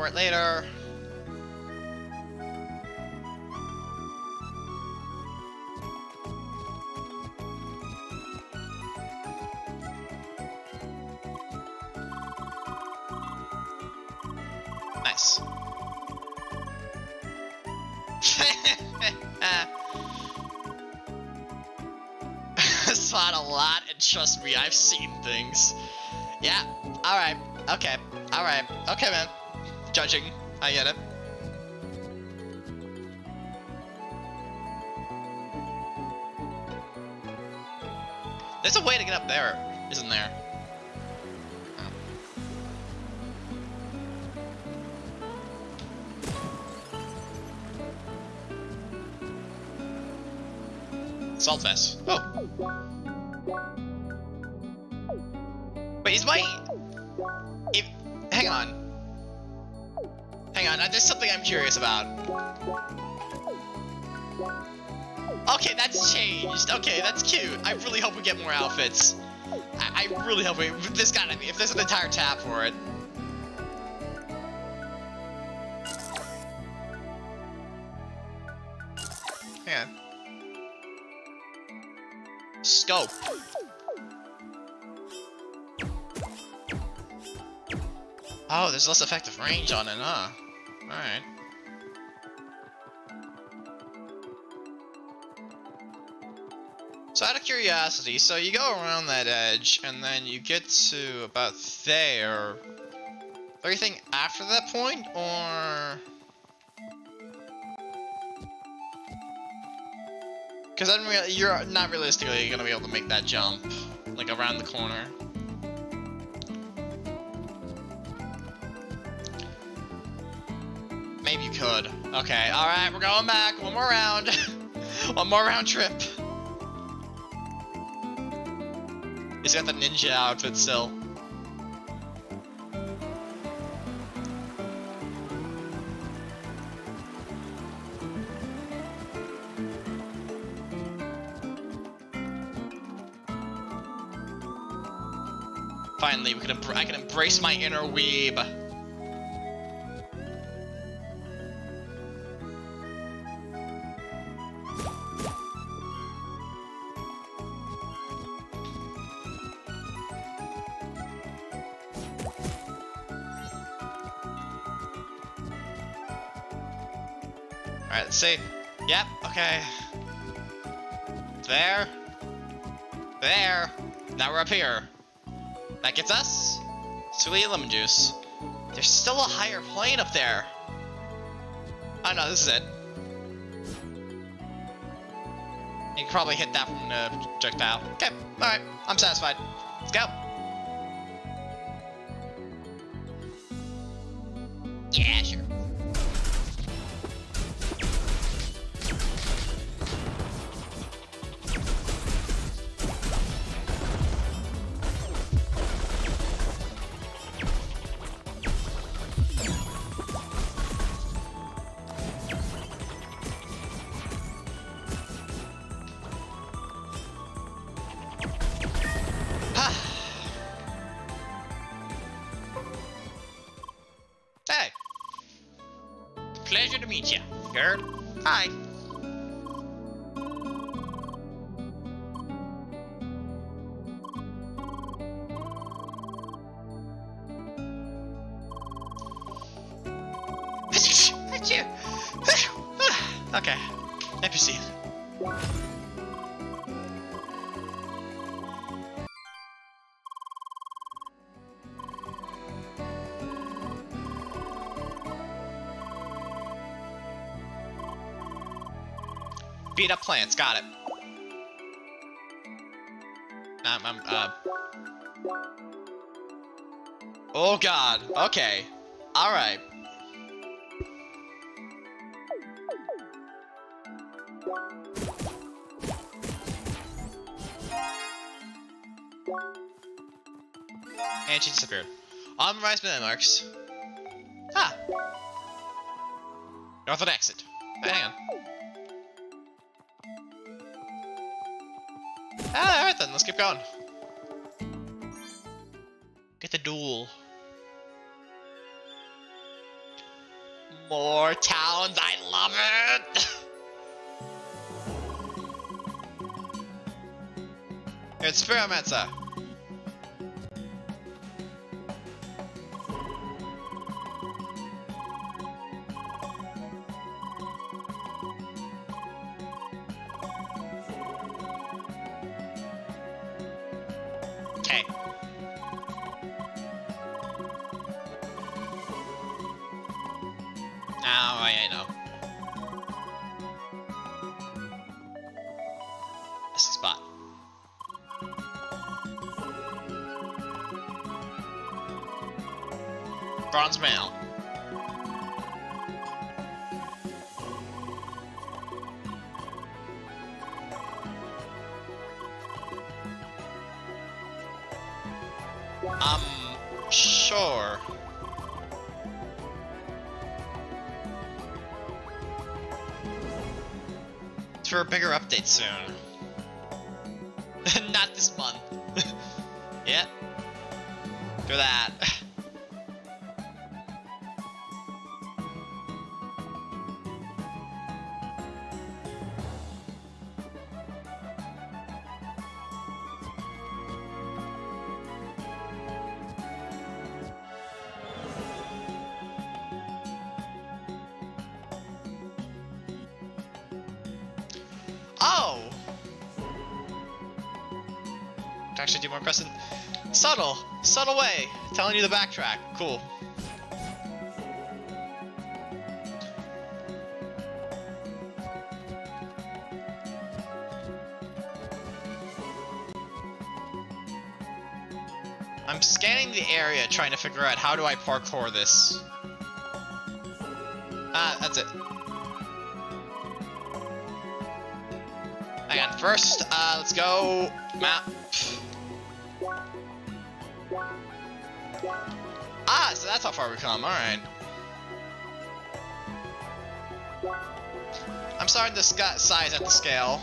For it later. If... Hang on. Hang on, uh, there's something I'm curious about. Okay, that's changed. Okay, that's cute. I really hope we get more outfits. I, I really hope we... There's gotta be... If there's an entire tab for it. Hang on. Scope. Oh, there's less effective range on it, huh? Alright. So out of curiosity, so you go around that edge, and then you get to about there. Everything after that point, or... Because you're not realistically gonna be able to make that jump, like around the corner. Maybe you could. Okay, alright, we're going back. One more round. One more round trip. He's got the ninja outfit still. Finally, we can I can embrace my inner weeb. See. Yep, okay. There. There. Now we're up here. That gets us. Sweet lemon juice. There's still a higher plane up there. Oh no, this is it. You can probably hit that from the projectile. Okay, alright, I'm satisfied. Let's go. Yeah, sure. Beat up plants, got it. Uh... Oh god, okay. Alright. And she disappeared. Unmemorized landmarks. Ah! Northern exit. Hang on. Let's keep going. Get the duel. More towns, I love it! it's Pyromancer. Bigger update soon. Subtle! Subtle way! Telling you the backtrack. Cool. I'm scanning the area trying to figure out how do I parkour this. Ah, that's it. Hang on, first, uh, let's go map. How far we come. All right. I'm starting to size at the scale.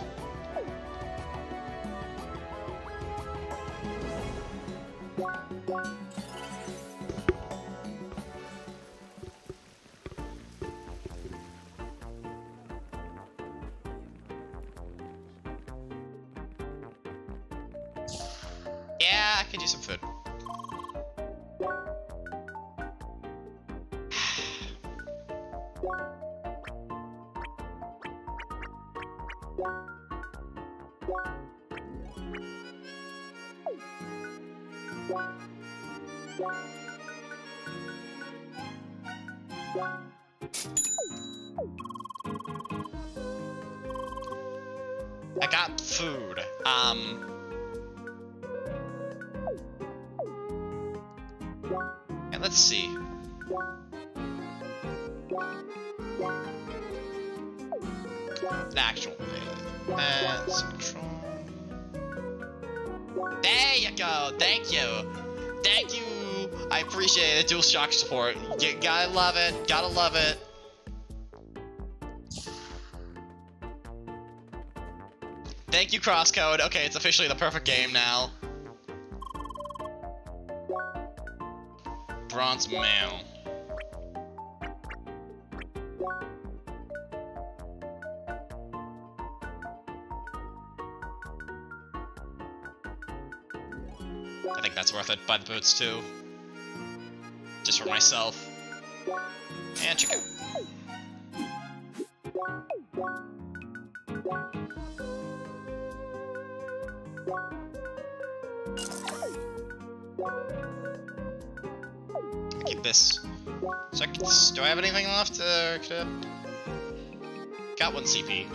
Thank you, Crosscode. Okay, it's officially the perfect game now. Bronze Mail. I think that's worth it. Buy the boots too. Just for myself. And chicken. Keep this. So I can, do I have anything left? Uh, I... Got one CP.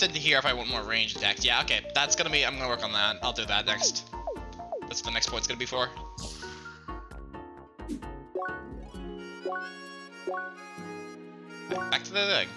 Opt into here if I want more range attacks. Yeah, okay. That's gonna be, I'm gonna work on that. I'll do that next. That's the next point's gonna be for. Back to the thing.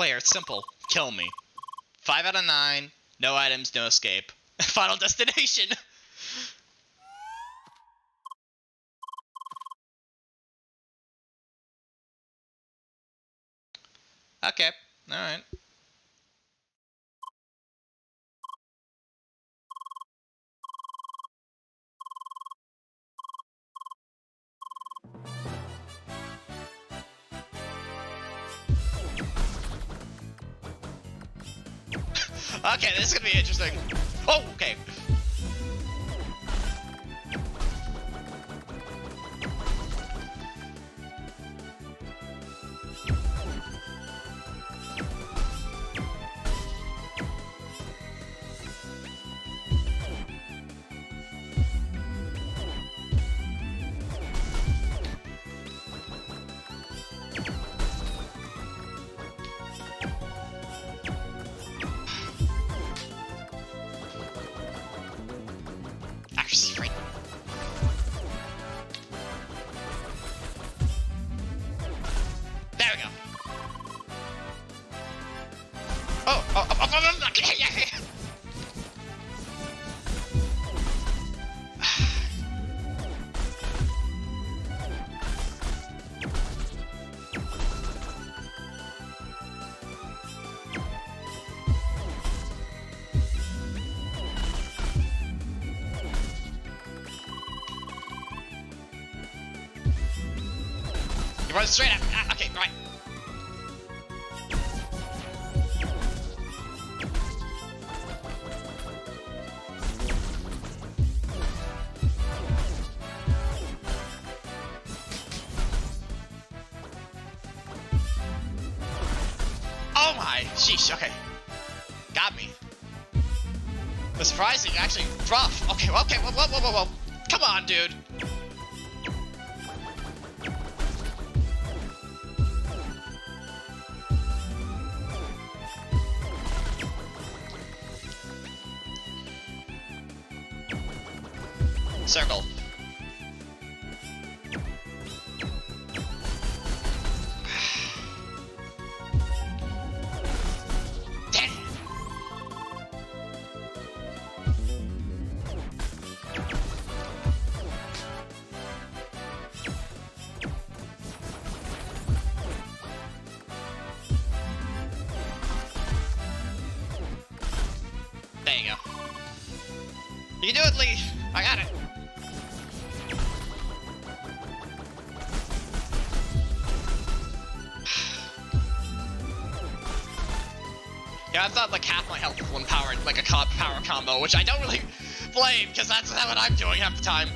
Player. Simple. Kill me. 5 out of 9. No items, no escape. Final destination! straight at I thought like half my health was one power, like a power combo, which I don't really blame, because that's not what I'm doing half the time.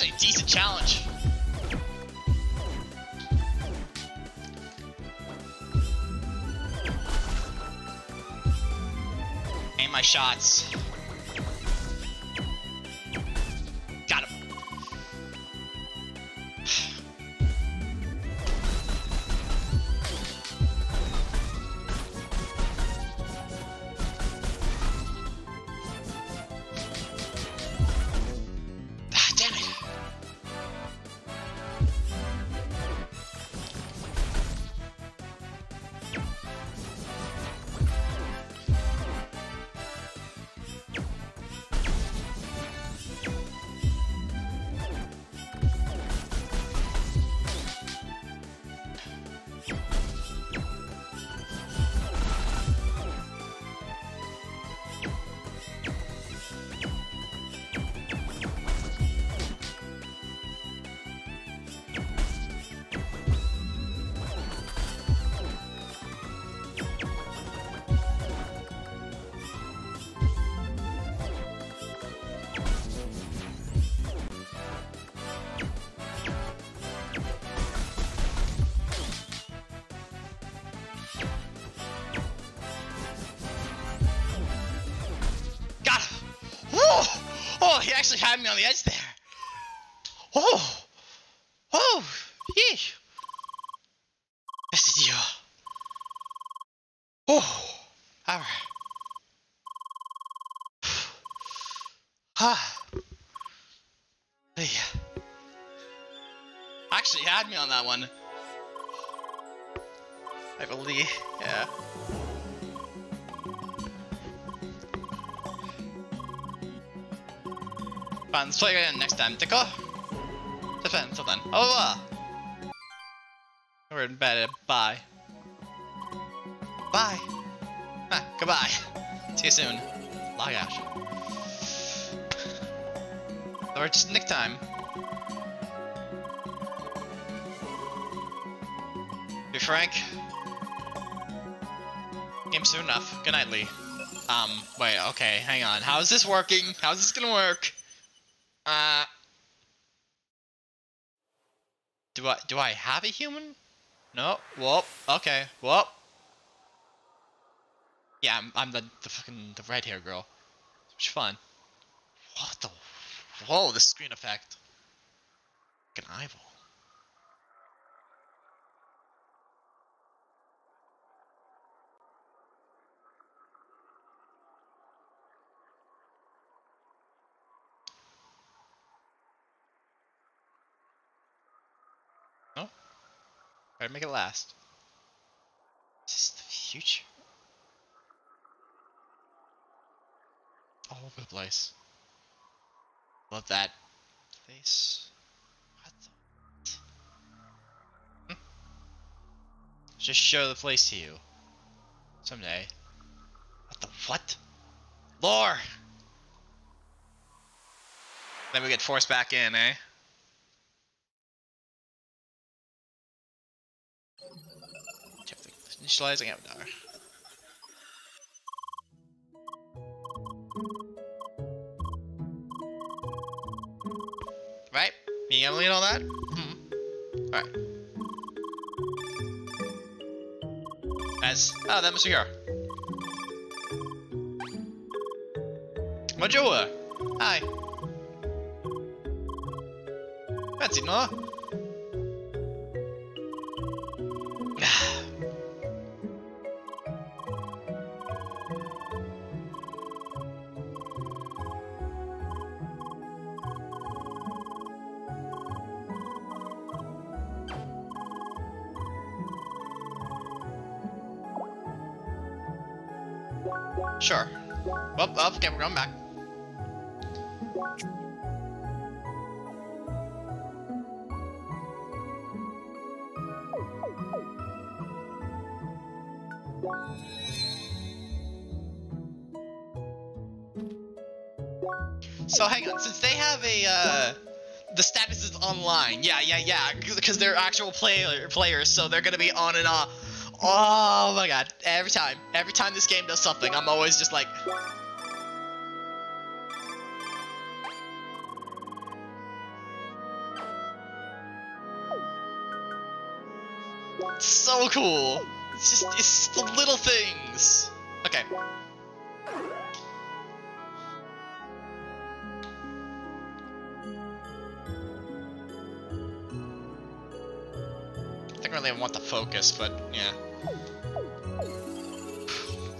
Actually, decent challenge. Aim my shots. Had me on the edge Let's play again next time. Tickle? Defend, until then. Au! We're in bed. Bye. Bye! Ah, goodbye. See you soon. Log out. Or just nick time. Be frank. Game soon enough. Good night, Lee. Um, wait, okay, hang on. How is this working? How's this gonna work? Uh... Do I, have a human? No, whoop, okay, whoop. Yeah, I'm, I'm the, the fucking, the red hair girl. Which fun. What the, whoa, the screen effect. Like an eyeball. Make it last. Is this the future. All over the place. Love that. Place. What the? Hmm? Just show the place to you. Someday. What the what? Lore! Then we get forced back in, eh? Initializing avatar. Right? Being Emilie and all that? Hmm. Alright. As oh that must be her. Bonjour! Hi. That's it, no? Yeah, yeah, yeah, because they're actual player players, so they're gonna be on and off. Oh my god, every time, every time this game does something, I'm always just like... So cool. It's just, it's the little things. Okay. I really want the focus, but yeah.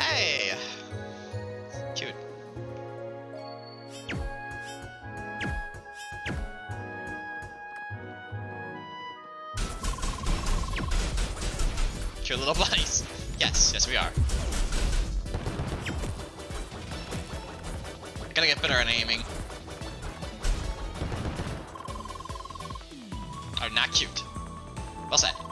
Hey! Cute. Cute little buddies. Yes, yes we are. Gotta get better at aiming. Oh, not cute. Well said.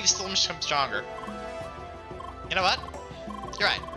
Believe become stronger. You know what? You're right.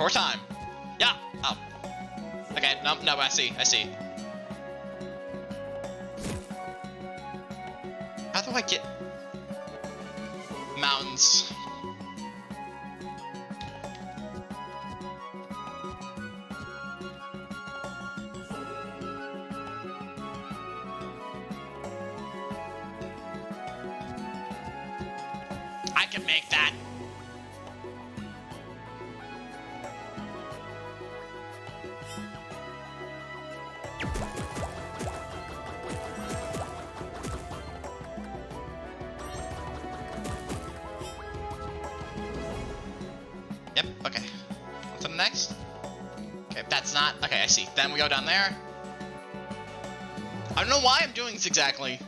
Parkour time. Then we go down there. I don't know why I'm doing this exactly.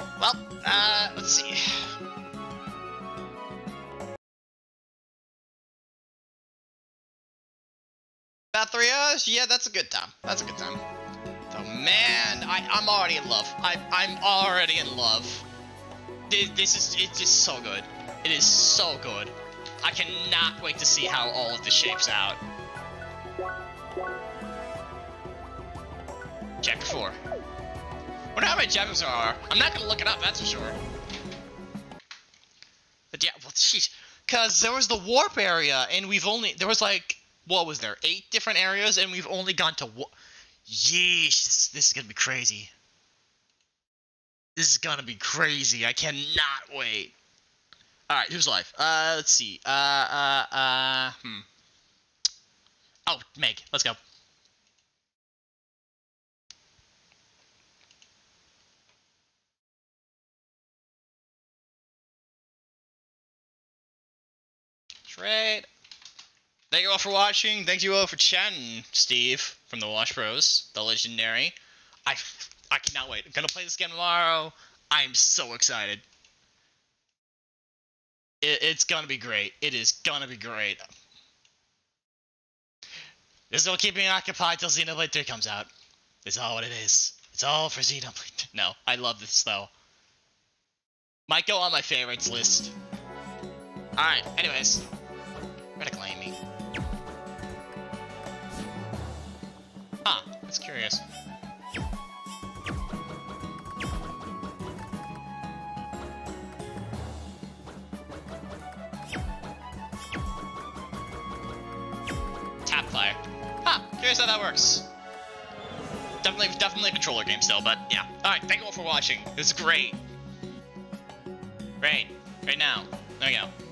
Alright, well, uh, let's see. About three hours? Yeah, that's a good time. That's a good time. Oh man, I, I'm already in love. I, I'm already in love. This, this is, it's just so good. It is so good. I cannot wait to see how all of this shapes out. Chapter 4. Wonder how many chapters there are. I'm not gonna look it up, that's for sure. But yeah, well, jeez. Because there was the warp area, and we've only... There was like... What was there? Eight different areas, and we've only gone to... Yeesh, this, this is gonna be crazy. This is gonna be crazy. I cannot wait. Alright, who's live? Uh, let's see. Uh, uh, uh, hmm. Oh, Meg, let's go. Trade. Thank you all for watching. Thank you all for chatting, Steve from the Wash Bros, the legendary. I, I cannot wait. I'm gonna play this game tomorrow. I'm so excited. It, it's gonna be great. It is gonna be great. This is gonna keep me occupied till Xenoblade 3 comes out. It's all what it is. It's all for Xenoblade. No, I love this though. Might go on my favorites list. Alright, anyways. Claim me. Huh, that's curious. Tap fire. Huh, curious how that works. Definitely, definitely a controller game still, but yeah. Alright, thank you all for watching. This is great. Great. Right now. There we go.